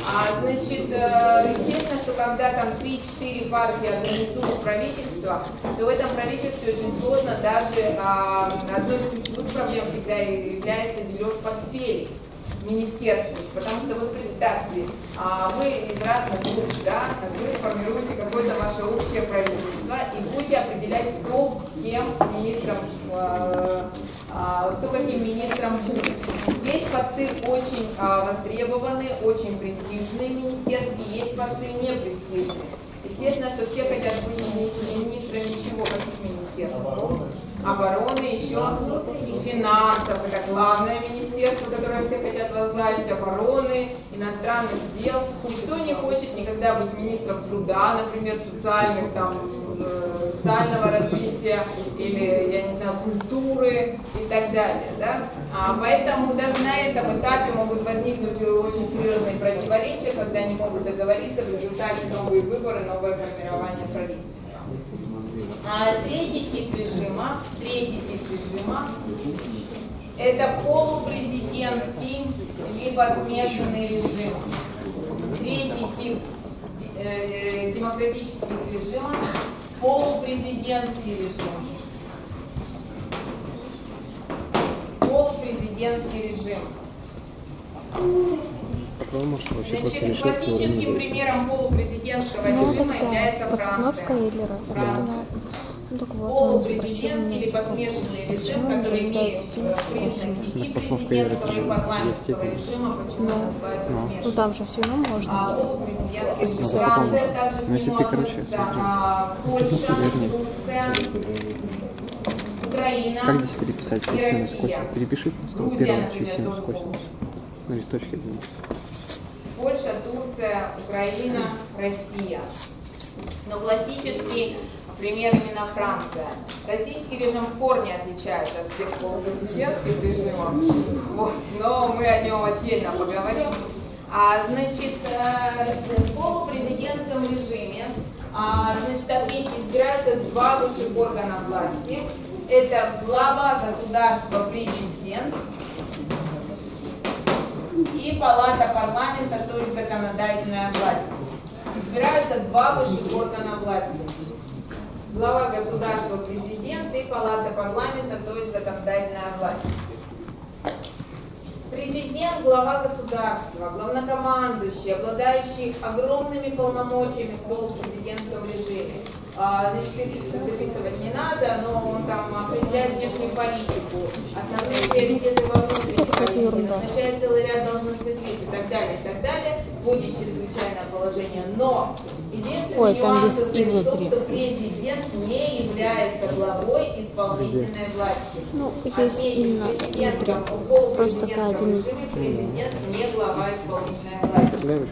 А, значит, естественно, что когда там 3-4 партии организуют правительство, то в этом правительстве очень сложно даже а, одной из ключевых проблем всегда является дележ портфелей министерствах, потому что вот представьте, а, вы из разных групп, да, вы сформируете какое-то ваше общее правительство и будете определять, кто кем министром, а, а, кто каким министром будет. Есть посты очень востребованные, очень престижные министерские, есть посты непрестижные. Естественно, что все хотят быть министрами чего, каких министерств? Обороны, еще финансов, это главное министерство, которое все хотят возглавить, обороны, иностранных дел. Никто не хочет никогда быть министром труда, например, социальных, там, э, социального развития или, я не знаю, культуры и так далее. Да? А поэтому даже на этом этапе могут возникнуть очень серьезные противоречия, когда не могут договориться в результате новые выборы, новое формирование правительства. А третий тип режима, третий тип режима, это полупрезидентский либо смешанный режим. Третий тип э, демократических режимов – полупрезидентский режим. Полупрезидентский режим. Значит, классическим примером полупрезидентского Ну, режима является Франция. Гитлера. Франция. Ну, так вот, полупрезидентский либо типа, смешанный режим, почему который имеет признаки и президентского, и парламентского режима, почему Ну. называется Ну. Ну, смешанным. там же все равно можно. А, полупрезидентский режим. Ну, Франция потом. также Ну, если ты, короче, относится, смотри. а, Польша, Украина, Как здесь переписать Россия. косинус? Перепиши просто например, численность тоже косинус. Ну, листочки один. Польша, Турция, Украина, Россия. Но классический пример именно Франция. Российский режим в корне отличается от всех полупрезидентских режимов, вот, но мы о нем отдельно поговорим. А, значит, э, в полупрезидентском режиме а, значит, отметьте, избираются два высших органа власти. Это глава государства, президент, и палата парламента, то есть законодательная власть. Избираются два высших органа власти. Глава государства, президент и палата парламента, то есть законодательная власть. Президент, глава государства, главнокомандующий, обладающий огромными полномочиями в полупрезидентском режиме. А, Значит, их записывать не надо, но он там определяет внешнюю политику, основные приоритеты во внутренней политике, назначает целый ряд должностных лиц и так далее, и так далее, вводит чрезвычайное положение. Но единственный Ой, нюанс есть состоит в том, что президент не является главой исполнительной власти. Ну, есть Отметим, именно внутри. Просто такая единица. президент не глава исполнительной власти.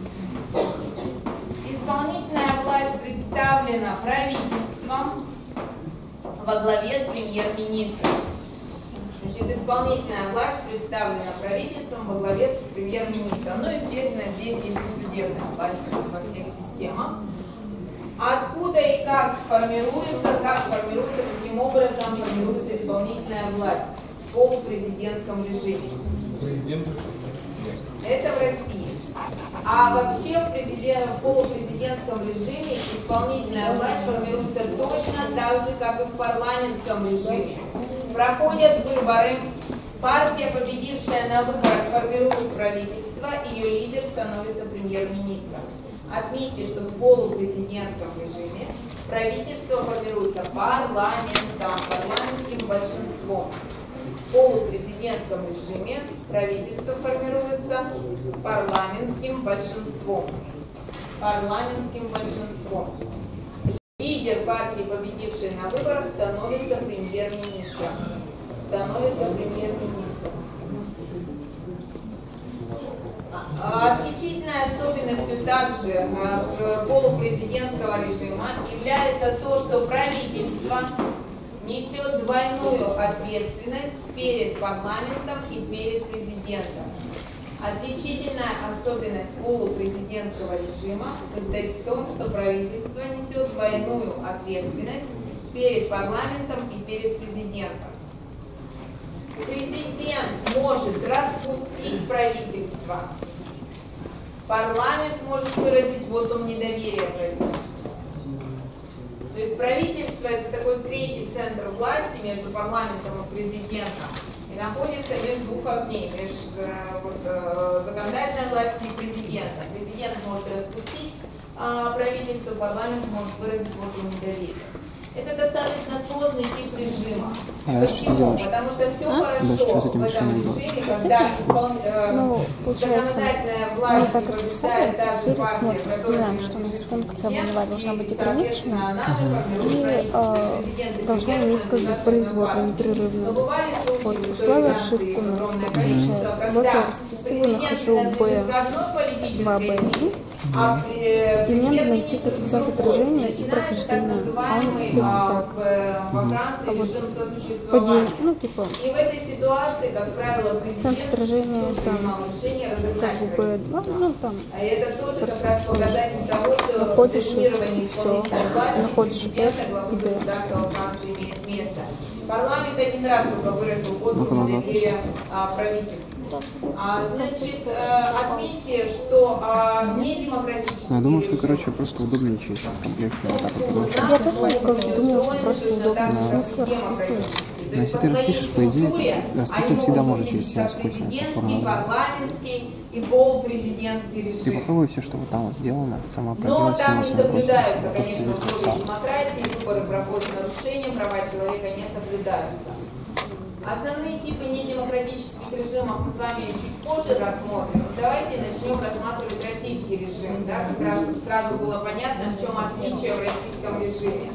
Исполнительная власть представлена правительством во главе с премьер-министром. Значит, исполнительная власть представлена правительством во главе с премьер-министром. Ну, естественно, здесь есть и судебная власть во всех системах. Откуда и как формируется, как формируется, каким образом формируется исполнительная власть в полупрезидентском режиме. Президент Это в России. А вообще в, президент, полупрезидентском режиме исполнительная власть формируется точно так же, как и в парламентском режиме. Проходят выборы, партия, победившая на выборах, формирует правительство, ее лидер становится премьер-министром. Отметьте, что в полупрезидентском режиме правительство формируется парламентом, парламентским большинством. Полупрезидентском режиме правительство формируется парламентским большинством. Парламентским большинством. Лидер партии, победившей на выборах, становится премьер-министром. Становится премьер-министром. А, Отличительной особенностью также э, полупрезидентского режима является то, что правительство несет двойную ответственность перед парламентом и перед президентом. Отличительная особенность полупрезидентского режима состоит в том, что правительство несет двойную ответственность перед парламентом и перед президентом. Президент может распустить правительство. Парламент может выразить вотум недоверия правительству. То есть правительство это такой третий центр власти между парламентом и президентом. И находится между двух огней, между э, вот, э, законодательной властью и президентом. Президент может распустить а правительство, парламент может выразить вотум недоверия. Это достаточно сложный тип режима. А, Почему? Делаешь? Потому что все а? хорошо да, в этом режиме, когда, испол... Э, ну, законодательная власть ну, расписали, даже партия, которая... что у нас функция волновая должна быть ограничена и э, должна иметь как бы производную, непрерывную. Вот, условия ошибки у нас получается. Вот я расписываю, нахожу B, 2B, а при- мне надо премьер-министр найти коэффициент отражения и прохождения. так А он а, так. в, э, во А Франции вот режим Подель, сосуществования. ну, типа, И в этой ситуации, как правило, президент отражения там, принимал решение разогнать как бы. B2, ну, там, А это тоже как раз показатель того, что Находишь и власти Находишь F главы и D. государства во Франции имеет место. Парламент один раз только выразил Ну-ка поддержку назад доверия а, значит, э, отметьте, что а, недемократические Ну, я думаю, что, короче, просто удобнее честь комплексно вот так вот. что- Я тоже думала, что просто удобно. Смысл расписывать. Но если ты распишешь, по идее, расписывать всегда можно через сеанскую сеанску президентский, парламентский и полупрезидентский Ты режим. попробуй все, что вот там вот сделано, сама Но проделать там всему не соблюдаются, конечно, условия демократии, выборы проходят нарушения, права человека не соблюдаются. Основные типы недемократических режимов мы с вами чуть позже рассмотрим. Давайте начнем рассматривать российский режим, да, как раз сразу было понятно, в чем отличие в российском режиме.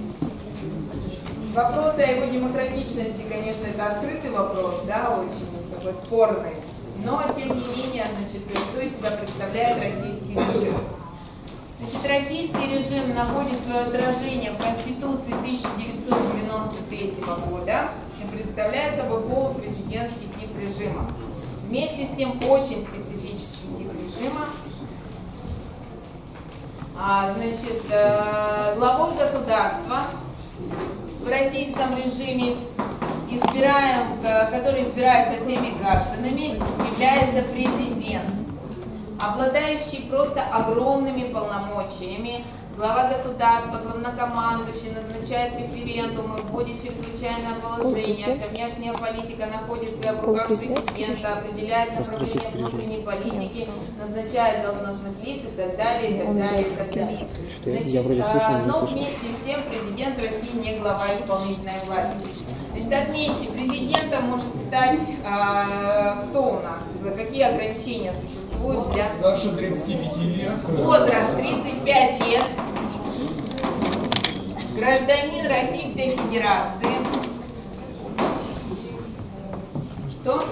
Вопрос о его демократичности, конечно, это открытый вопрос, да, очень такой спорный. Но, тем не менее, значит, что из себя представляет российский режим? Значит, российский режим находит свое отражение в Конституции 1993 года и представляет собой полупрезидентский тип режима. Вместе с тем очень специфический тип режима. А, значит, э, главой государства в российском режиме, избираем, э, который избирается всеми гражданами, является президент обладающий просто огромными полномочиями. Глава государства, главнокомандующий назначает референдумы, вводит чрезвычайное положение, вся Полупрезидентский. внешняя политика находится в руках президента, определяет направление внутренней политики, назначает должностных лиц и так далее, и так Он далее, и так далее. Значит, вроде слышал, а, но вместе с тем президент России не глава исполнительной власти. Значит, отметьте, президентом может стать а, кто у нас? Какие ограничения существуют для Старше 35 лет. возраст 35 лет, гражданин Российской Федерации. Что?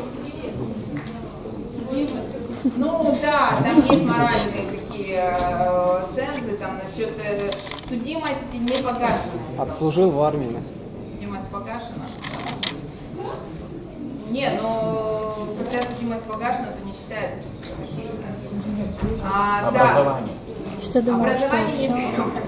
Ну да, там есть моральные такие э, цензы, там насчет э, судимости не погашена. Отслужил в армии. Судимость погашена? Не, но когда судимость погашена, то не считается. А, да. Что что Образование не требуется.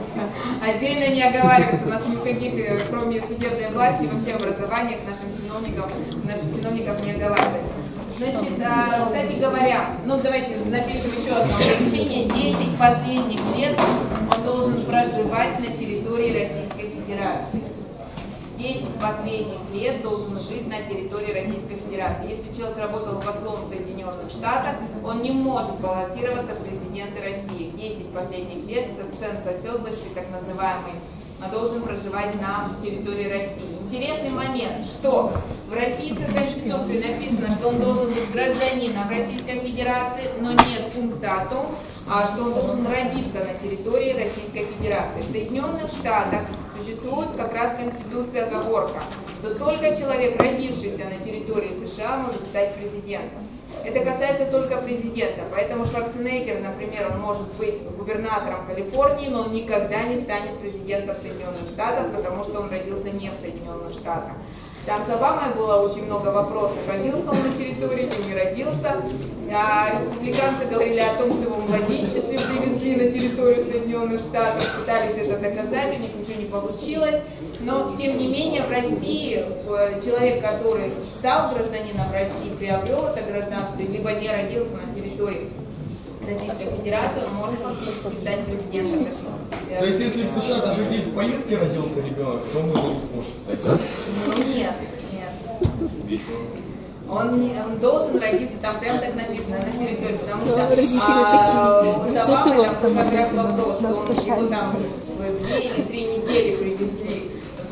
Отдельно не оговаривается. У нас никаких, э, кроме судебной власти, вообще образование к нашим чиновникам, к нашим чиновникам не оговаривается. Значит, а, кстати говоря, ну давайте напишем еще одно ограничение. 10 последних лет он должен проживать на территории Российской Федерации. 10 последних лет должен жить на территории Российской Федерации. Если человек работал послом в Соединенных Штатах, он не может баллотироваться в президенты России. 10 последних лет ценз оседлости, так называемый, должен проживать на территории России. Интересный момент, что в Российской Конституции написано, что он должен быть гражданином Российской Федерации, но нет пункта о том, а, что он должен родиться на территории Российской Федерации. В Соединенных Штатах существует как раз Конституция оговорка, что только человек, родившийся на территории США, может стать президентом. Это касается только президента, поэтому Шварценеггер, например, он может быть губернатором Калифорнии, но он никогда не станет президентом Соединенных Штатов, потому что он родился не в Соединенных Штатах. Там Обамой было очень много вопросов, родился он на территории или не родился. А республиканцы говорили о том, что его младенчестве привезли на территорию Соединенных Штатов, пытались это доказать, у них ничего не получилось. Но, тем не менее, в России человек, который стал гражданином России, приобрел это гражданство, либо не родился на территории Российской Федерации, он может фактически стать президентом. То есть, если в США даже где в поездке родился ребенок, то он уже не сможет стать. Нет, нет. Он, не- он должен родиться, там прям так написано, на территории, потому что а, у «Сутулов там был как раз вопрос, что он, его там в две или три недели привезли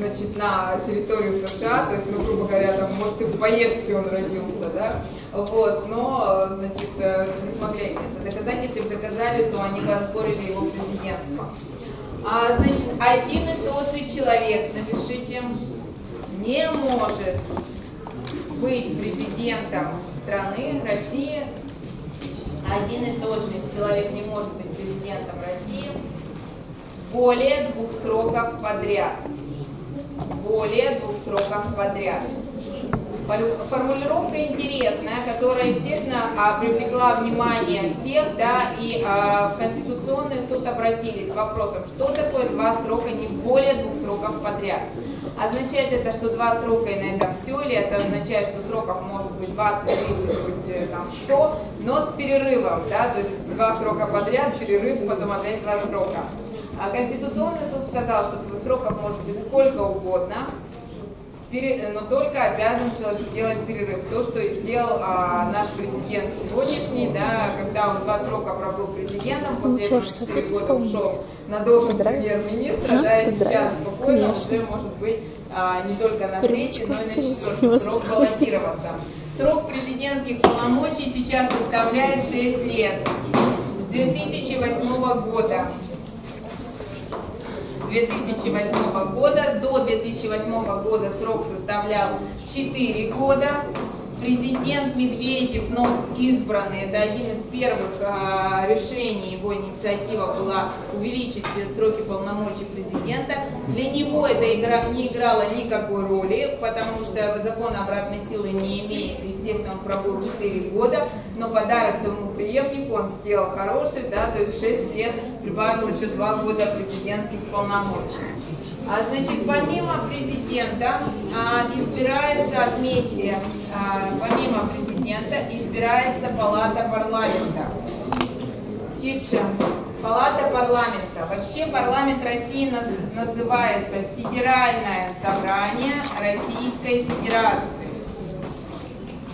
значит, на территорию США, то есть, ну, грубо говоря, там, может, и в поездке он родился, да, вот, но, значит, э, не смогли это доказать, если бы доказали, то они бы оспорили его президентство. А, значит, один и тот же человек, напишите, не может быть президентом страны России, один и тот же человек не может быть президентом России более двух сроков подряд. Более двух сроков подряд. Формулировка интересная, которая, естественно, а, привлекла внимание всех, да, и а, в Конституционный суд обратились с вопросом, что такое два срока, не более двух сроков подряд. Означает это, что два срока и на этом все, или это означает, что сроков может быть 20, 30, быть там 100, но с перерывом, да, то есть два срока подряд, перерыв, потом опять два срока. А Конституционный суд сказал, что сроков может быть сколько угодно, но только обязан человек сделать перерыв. То, что и сделал а, наш президент сегодняшний, да, когда он два срока пробыл президентом, после этого 4 года ушел на должность премьер-министра, да, и сейчас спокойно Конечно. уже может быть а, не только на третий, но и на четвертый срок баллотироваться. Срок президентских полномочий сейчас составляет 6 лет. С 2008 года 2008 года. До 2008 года срок составлял 4 года. Президент Медведев, вновь избранный, это один из первых а, решений, его инициатива была увеличить сроки полномочий президента. Для него это игра не играло никакой роли, потому что закон обратной силы не имеет, естественно, он пробыл 4 года, но подарок своему преемнику он сделал хороший, да, то есть 6 лет прибавил еще 2 года президентских полномочий. А, значит, помимо президента а, избирается, отметьте, а, помимо президента избирается палата парламента. Тише. Палата парламента. Вообще парламент России называется Федеральное собрание Российской Федерации.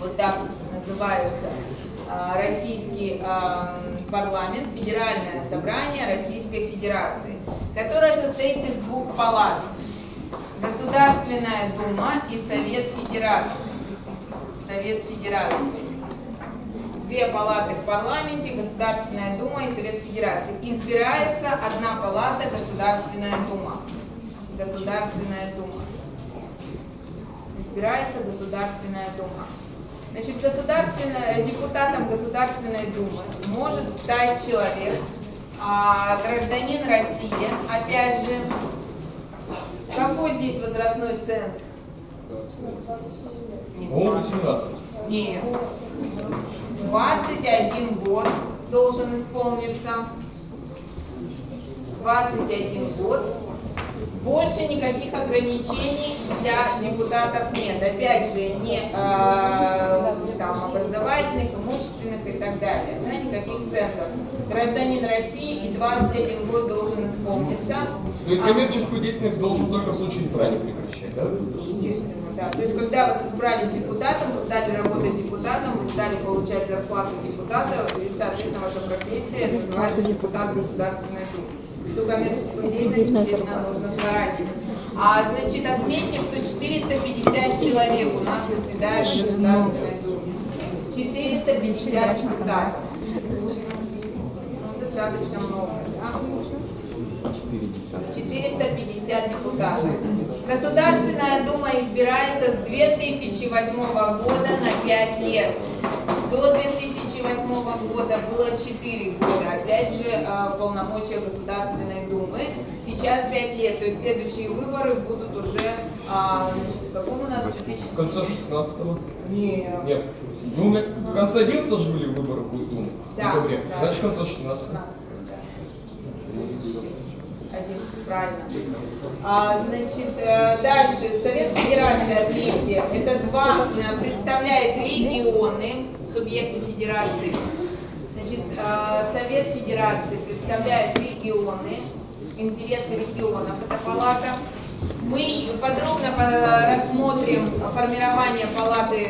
Вот так называется российский парламент, Федеральное собрание Российской Федерации, которое состоит из двух палат. Государственная Дума и Совет Федерации. Совет Федерации. Две палаты в парламенте, Государственная Дума и Совет Федерации. Избирается одна палата, Государственная Дума. Государственная Дума. Избирается Государственная Дума. Значит, государственная, депутатом Государственной Думы может стать человек, а, гражданин России, опять же, какой здесь возрастной ценз? По 18. Нет. 21 год должен исполниться. 21 год. Больше никаких ограничений для депутатов нет. Опять же, не э, там, образовательных, имущественных и так далее. Да, никаких центров. Гражданин России и 21 год должен исполниться. То есть коммерческую деятельность должен только в случае избрания прекращать, да? Естественно, да. То есть когда вас избрали депутатом, вы стали работать депутатом, вы стали получать зарплату депутата, и, соответственно, ваша профессия называется депутат Государственной Думы всю коммерческую деятельность, естественно, нужно сворачивать. А, значит, отметьте, что 450 человек у нас заседает в Государственной Думе. 450 депутатов. Ну, достаточно много, да? 450 депутатов. Государственная Дума избирается с 2008 года на 5 лет. До 2008 года было 4 года, опять же, а, полномочия Государственной Думы. Сейчас 5 лет, то есть следующие выборы будут уже, а, значит, в каком у нас 2000... В конце 16-го? Нет. Нет. Ну, в конце 11 же были выборы в Госдуму. Да, в декабре. да. Значит, в конце 16 -го. 11, правильно. А, значит, э, дальше, Совет Федерации, отметьте, это два, э, представляет регионы, субъекты федерации. Значит, э, Совет Федерации представляет регионы, интересы регионов, это палата. Мы подробно рассмотрим формирование палаты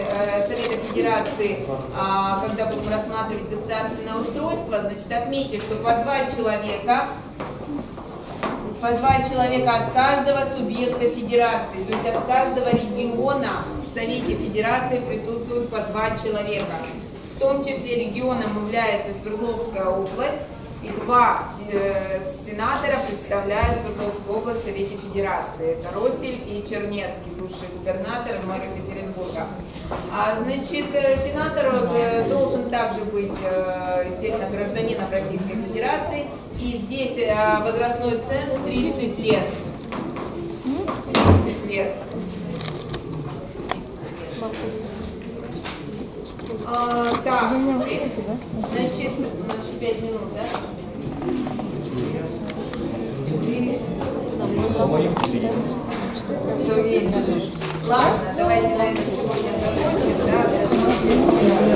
Совета Федерации, а, когда будем рассматривать государственное устройство. Значит, отметьте, что по два человека по два человека от каждого субъекта федерации. То есть от каждого региона в Совете Федерации присутствует по два человека. В том числе регионом является Свердловская область, и два э, сенатора представляют Свердловскую область в Совете Федерации. Это Росель и Чернецкий, бывший губернатор мэра Екатеринбурга. А, значит, э, сенатор э, должен также быть, естественно, гражданином Российской Федерации. И здесь возрастной ценз 30 лет. 30 лет. А, так, значит, у нас еще 5 минут, да? Ладно, давайте сегодня закончим. Да?